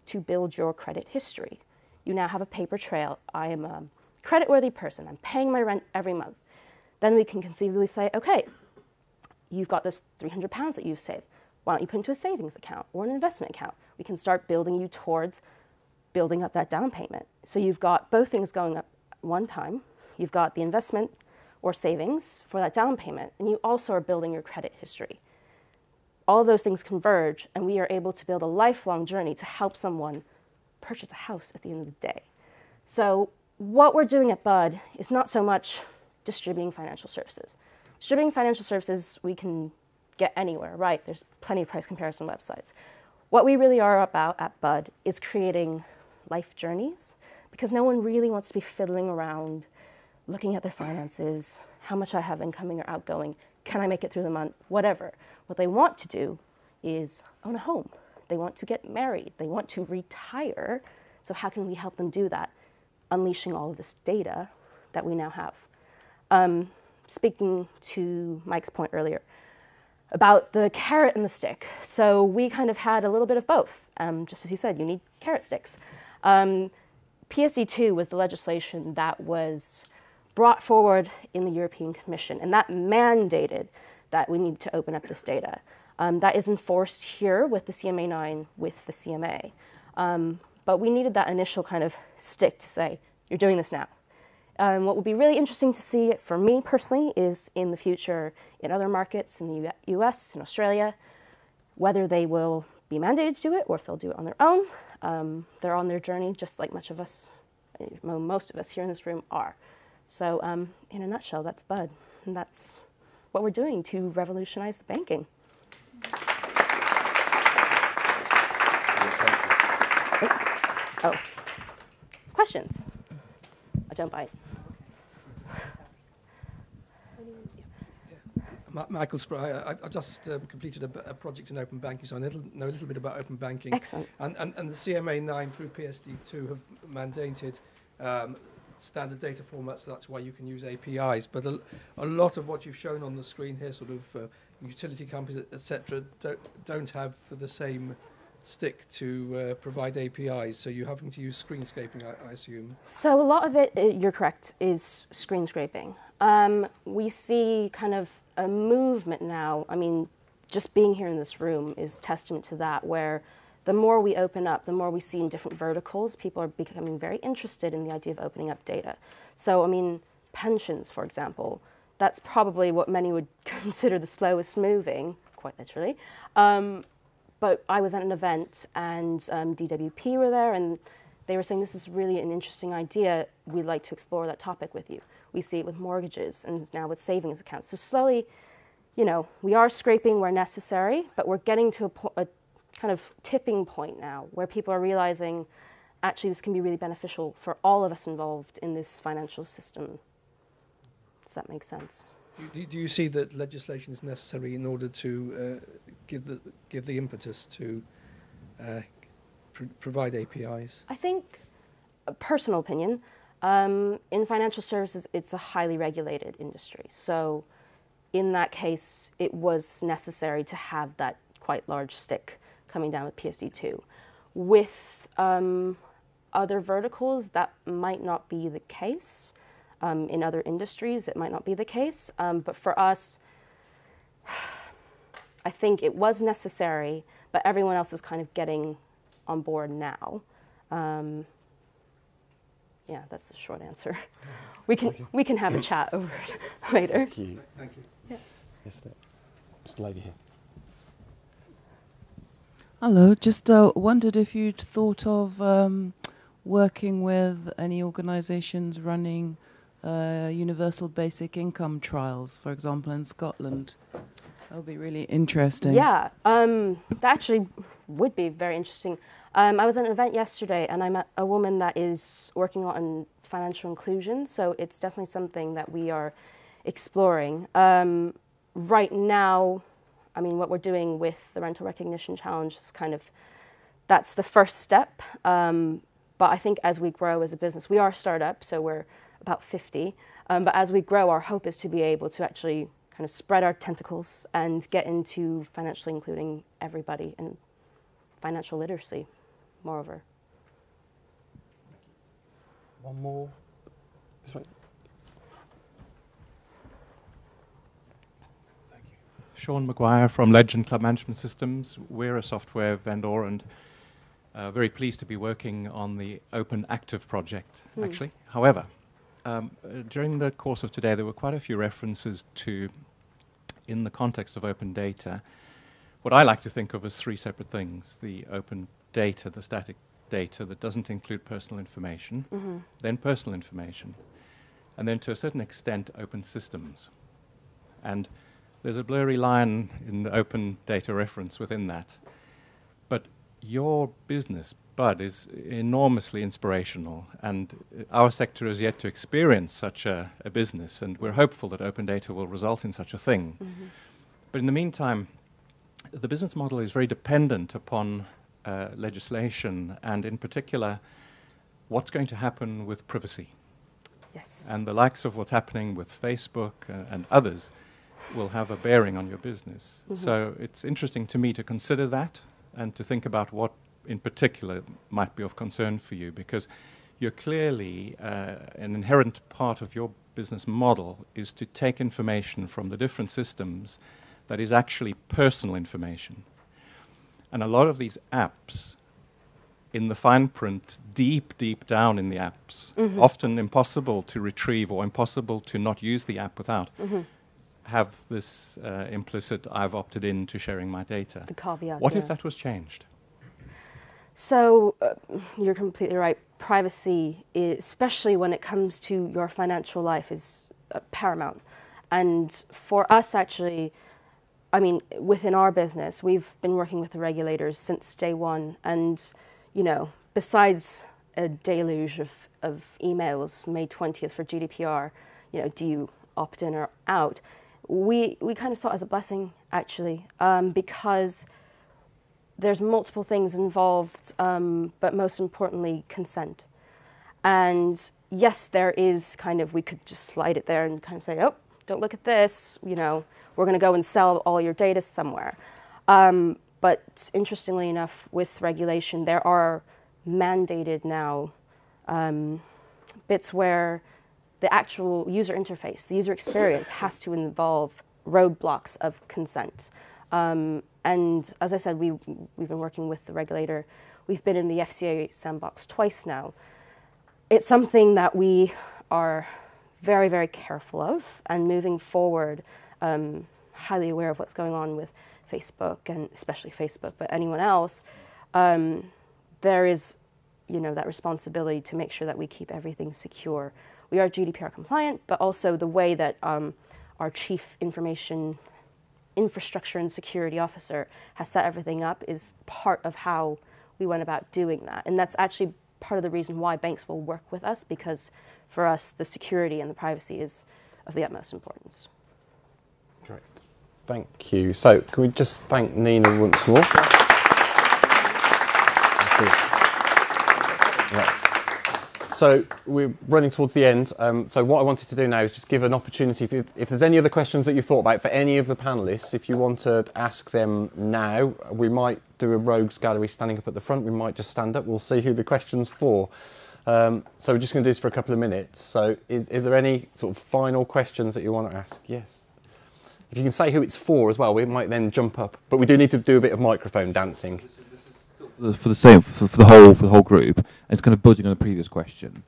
Speaker 13: to build your credit history? You now have a paper trail. I am a creditworthy person. I'm paying my rent every month. Then we can conceivably say, okay, you've got this 300 pounds that you've saved. Why don't you put into a savings account or an investment account? We can start building you towards building up that down payment. So you've got both things going up one time. You've got the investment or savings for that down payment, and you also are building your credit history. All those things converge, and we are able to build a lifelong journey to help someone purchase a house at the end of the day. So, what we're doing at Bud is not so much distributing financial services. Distributing financial services, we can get anywhere, right? There's plenty of price comparison websites. What we really are about at Bud is creating life journeys because no one really wants to be fiddling around looking at their finances, how much I have incoming or outgoing, can I make it through the month, whatever. What they want to do is own a home. They want to get married. They want to retire. So, how can we help them do that? Unleashing all of this data that we now have. Um, speaking to Mike's point earlier about the carrot and the stick. So we kind of had a little bit of both. Um, just as he said, you need carrot sticks. Um, PSD2 was the legislation that was brought forward in the European Commission, and that mandated that we need to open up this data. Um, that is enforced here with the CMA 9 with the CMA. Um, but we needed that initial kind of stick to say, you're doing this now. Um, what would be really interesting to see for me personally is in the future in other markets in the US and Australia, whether they will be mandated to do it or if they'll do it on their own. Um, they're on their journey just like much of us, most of us here in this room are. So, um, in a nutshell, that's Bud. And that's what we're doing to revolutionize the banking. Oh, questions? I don't bite.
Speaker 4: Michael Spry, I, have just um, completed a, a, project in open banking, so I know a little bit about open banking.
Speaker 13: Excellent.
Speaker 4: And, and, and the CMA 9 through PSD2 have mandated um, standard data formats, so that's why you can use APIs. But a, a lot of what you've shown on the screen here, sort of uh, utility companies, etc., don't, don't have the same stick to uh, provide APIs, so you're having to use screen scraping, I, I assume.
Speaker 13: So a lot of it, uh, you're correct, is screen scraping. Um, we see kind of a movement now. I mean, just being here in this room is testament to that, where the more we open up, the more we see in different verticals, people are becoming very interested in the idea of opening up data. So, I mean, pensions, for example, that's probably what many would consider the slowest moving, quite literally. Um, but I was at an event and um, DWP were there and they were saying this is really an interesting idea. We'd like to explore that topic with you. We see it with mortgages and now with savings accounts. So slowly, you know, we are scraping where necessary, but we're getting to a, a kind of tipping point now where people are realizing actually this can be really beneficial for all of us involved in this financial system. Does that make sense?
Speaker 4: Do, do you see that legislation is necessary in order to uh, give the give the impetus to uh, pr- provide APIs?
Speaker 13: I think, a personal opinion, um, in financial services, it's a highly regulated industry. So, in that case, it was necessary to have that quite large stick coming down with PSD2. With um, other verticals, that might not be the case. Um, in other industries, it might not be the case. Um, but for us, I think it was necessary, but everyone else is kind of getting on board now. Um, yeah, that's the short answer. We can we can have a chat over it later.
Speaker 2: Thank you.
Speaker 4: Thank you.
Speaker 13: Yeah.
Speaker 2: Yes, there. Just a lady here.
Speaker 14: Hello, just uh, wondered if you'd thought of um, working with any organisations running uh, universal basic income trials, for example, in Scotland. That would be really interesting.
Speaker 13: Yeah, um, that actually would be very interesting. Um, I was at an event yesterday and I met a woman that is working on financial inclusion, so it's definitely something that we are exploring. Um, right now, I mean, what we're doing with the Rental Recognition Challenge is kind of that's the first step. Um, but I think as we grow as a business, we are a startup, so we're about 50. Um, but as we grow, our hope is to be able to actually kind of spread our tentacles and get into financially including everybody and financial literacy, moreover.
Speaker 2: One more. This way.
Speaker 15: Sean McGuire from Legend Club Management Systems. We're a software vendor and uh, very pleased to be working on the OpenActive project,
Speaker 16: Hmm.
Speaker 15: actually. However, um, uh, during the course of today, there were quite a few references to, in the context of open data, what I like to think of as three separate things the open data, the static data that doesn't include personal information,
Speaker 16: Mhm.
Speaker 15: then personal information, and then to a certain extent, open systems. And there's a blurry line in the open data reference within that. But your business, Bud, is enormously inspirational, and our sector has yet to experience such a, a business, and we're hopeful that open data will result in such a thing.
Speaker 16: Mhm.
Speaker 15: But in the meantime, the business model is very dependent upon uh, legislation, and in particular, what's going to happen with privacy.
Speaker 13: Yes.
Speaker 15: And the likes of what's happening with Facebook uh, and others will have a bearing on your business.
Speaker 16: Mhm.
Speaker 15: So it's interesting to me to consider that and to think about what in particular might be of concern for you because you're clearly uh, an inherent part of your business model is to take information from the different systems that is actually personal information. And a lot of these apps, in the fine print, deep, deep down in the apps,
Speaker 16: Mhm.
Speaker 15: often impossible to retrieve or impossible to not use the app without,
Speaker 13: Mhm.
Speaker 15: have this uh, implicit I've opted in to sharing my data.
Speaker 13: The caveat,
Speaker 15: What if that was changed?
Speaker 13: So uh, you're completely right. Privacy, i especially when it comes to your financial life, is uh, paramount. And for us, actually, I mean, within our business, we've been working with the regulators since day one. And, you know, besides a deluge of, of emails, May 20th for GDPR, you know, do you opt in or out? We, we kind of saw it as a blessing, actually, um, because there's multiple things involved, um, but most importantly, consent. And yes, there is kind of, we could just slide it there and kind of say, oh, don't look at this, you know, we're going to go and sell all your data somewhere. Um, but interestingly enough, with regulation, there are mandated now um, bits where the actual user interface, the user experience, has to involve roadblocks of consent. Um, and as I said, we, we've been working with the regulator. We've been in the FCA sandbox twice now. It's something that we are very, very careful of and moving forward, um, highly aware of what's going on with Facebook and especially Facebook, but anyone else. Um, there is, you know, that responsibility to make sure that we keep everything secure. We are GDPR compliant, but also the way that um, our chief information infrastructure and security officer has set everything up is part of how we went about doing that. And that's actually part of the reason why banks will work with us because for us, the security and the privacy is of the utmost importance.
Speaker 2: Great. Thank you. So, can we just thank Nina once more? Right. So we're running towards the end. Um, so what I wanted to do now is just give an opportunity. If, if, there's any other questions that you've thought about for any of the panelists, if you want to ask them now, we might do a rogues gallery standing up at the front. We might just stand up. We'll see who the question's for. Um, so we're just going to do this for a couple of minutes. So is, is there any sort of final questions that you want to ask? Yes. If you can say who it's for as well, we might then jump up. But we do need to do a bit of microphone dancing
Speaker 16: for the same for, for the whole for the whole group. And it's kind of building on the previous question.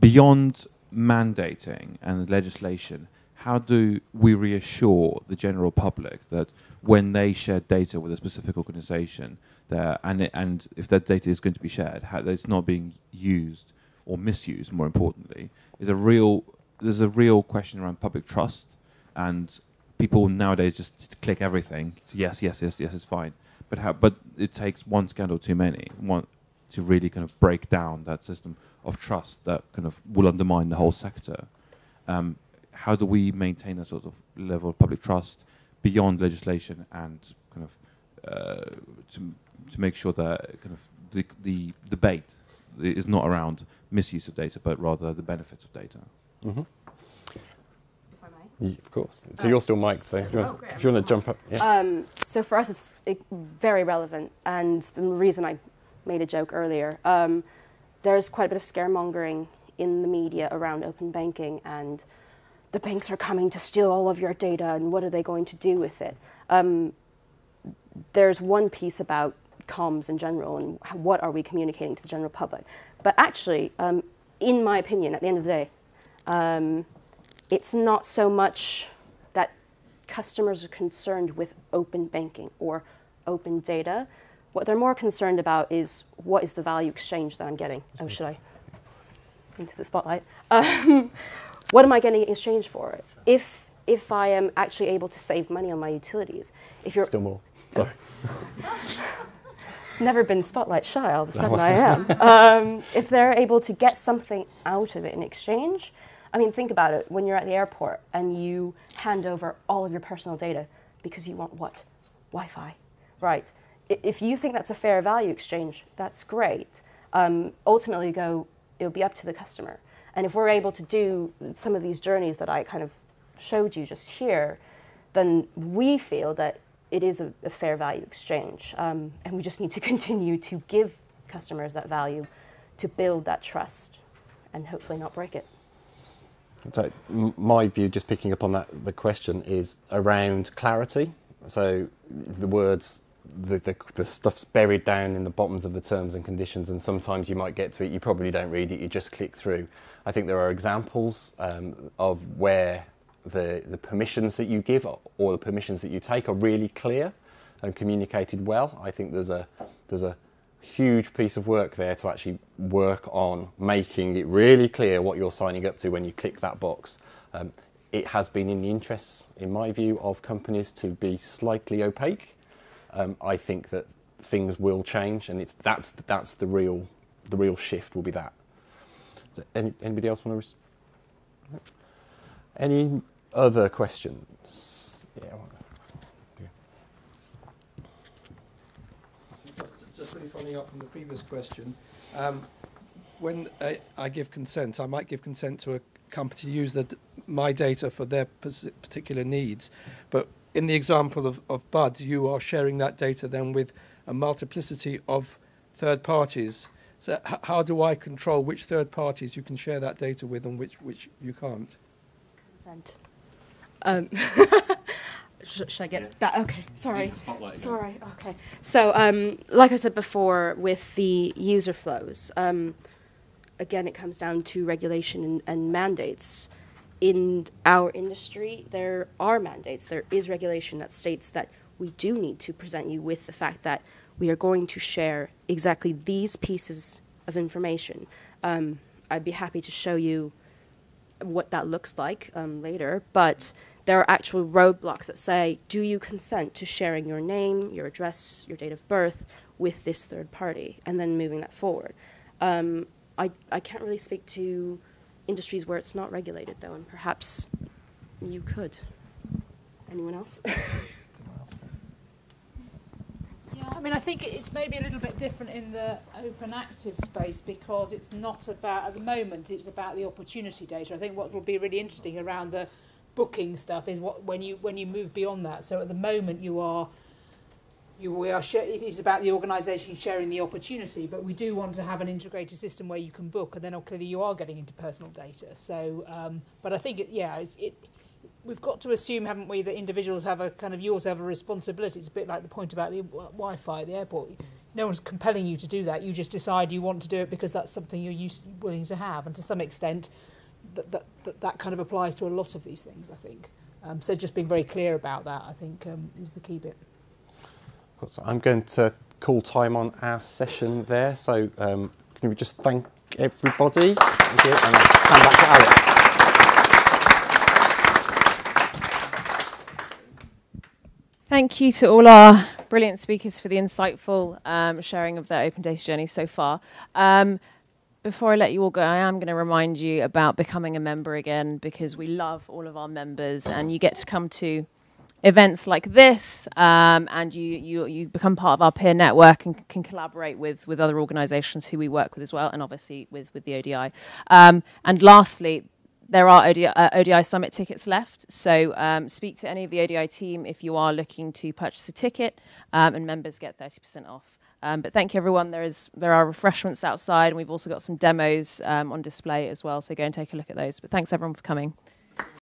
Speaker 16: Beyond mandating and legislation, how do we reassure the general public that when they share data with a specific organisation, and it, and if that data is going to be shared, how that it's not being used or misused? More importantly, is a real there's a real question around public trust, and people nowadays just click everything. yes, yes, yes, yes, it's fine but how, but it takes one scandal too many one to really kind of break down that system of trust that kind of will undermine the whole sector. Um, how do we maintain a sort of level of public trust beyond legislation and kind of uh, to to make sure that kind of the the debate is not around misuse of data, but rather the benefits of data.
Speaker 2: Mm-hmm. Yeah, of course. So you're still mic'd, so if you, want, oh, want to jump up. Yeah.
Speaker 13: Um, so for us, it's it, very relevant. And the reason I made a joke earlier, um, there's quite a bit of scaremongering in the media around open banking and the banks are coming to steal all of your data and what are they going to do with it. Um, there's one piece about comms in general and what are we communicating to the general public. But actually, um, in my opinion, at the end of the day, um, it's not so much that customers are concerned with open banking or open data. What they're more concerned about is what is the value exchange that I'm getting? Oh, should I into the spotlight? Um, what am I getting in exchange for it? If if I am actually able to save money on my utilities, if you're
Speaker 2: still more, sorry.
Speaker 13: Never been spotlight shy. All of a sudden, I am. Um, if they're able to get something out of it in exchange, I mean, think about it. When you're at the airport and you hand over all of your personal data because you want what? Wi Fi. Right. If you think that's a fair value exchange, that's great. Um, ultimately, go, it'll be up to the customer. And if we're able to do some of these journeys that I kind of showed you just here, then we feel that it is a, a fair value exchange. Um, and we just need to continue to give customers that value to build that trust and hopefully not break it.
Speaker 2: So my view, just picking up on that, the question is around clarity. So the words, the, the, the stuff's buried down in the bottoms of the terms and conditions, and sometimes you might get to it, you probably don't read it, you just click through. I think there are examples um, of where the, the permissions that you give or the permissions that you take are really clear and communicated well. I think there's a there's a huge piece of work there to actually work on making it really clear what you're signing up to when you click that box. Um, it has been in the interests, in my view, of companies to be slightly opaque. Um, I think that things will change, and it's that's that's the real the real shift will be that. Any, anybody else want to? Any other questions? Yeah.
Speaker 4: Just really following up from the previous question, um, when I, I, give consent, I might give consent to a company to use the, my data for their particular needs. But in the example of, of Bud, you are sharing that data then with a multiplicity of third parties. So h- how do I control which third parties you can share that data with and which, which you can't?
Speaker 17: Consent. Um,
Speaker 13: sh- should I get back? Okay, sorry. Sorry, okay. So, um, like I said before, with the user flows, um, again, it comes down to regulation and, and mandates. In our industry, there are mandates. There is regulation that states that we do need to present you with the fact that we are going to share exactly these pieces of information. Um, I'd be happy to show you what that looks like um, later, but there are actual roadblocks that say, do you consent to sharing your name, your address, your date of birth with this third party, and then moving that forward. Um, I, I can't really speak to industries where it's not regulated, though, and perhaps you could. Anyone else?
Speaker 8: Yeah, I mean, I think it's maybe a little bit different in the OpenActive space because it's not about, at the moment, it's about the opportunity data. I think what will be really interesting around the booking stuff is what when you when you move beyond that. So at the moment, you are you, we are it is about the organisation sharing the opportunity, but we do want to have an integrated system where you can book, and then clearly you are getting into personal data. So, um, but I think it, yeah, it we've got to assume, haven't we, that individuals have a kind of you also have a responsibility. It's a bit like the point about the Wi-Fi at the airport. No one's compelling you to do that. You just decide you want to do it because that's something you're used, willing to have, and to some extent, that that, that, that kind of applies to a lot of these things. I think. Um, so just being very clear about that, I think, um, is the key bit.
Speaker 2: So I'm going to call time on our session there. So um, can we just thank everybody? Thank you, and I'll hand back to Alex.
Speaker 1: Thank you to all our brilliant speakers for the insightful um, sharing of their open data journey so far. Before I let you all go, I am going to remind you about becoming a member again because we love all of our members and you get to come to events like this um, and you, you, you become part of our peer network and can collaborate with, with other organizations who we work with as well and obviously with, with the ODI. Um, and lastly, there are ODI, uh, ODI, Summit tickets left, so um, speak to any of the ODI team if you are looking to purchase a ticket, um, and members get 30% off. Um, but thank you, everyone. There is there are refreshments outside, and we've also got some demos um, on display as well. So go and take a look at those. But thanks, everyone, for coming.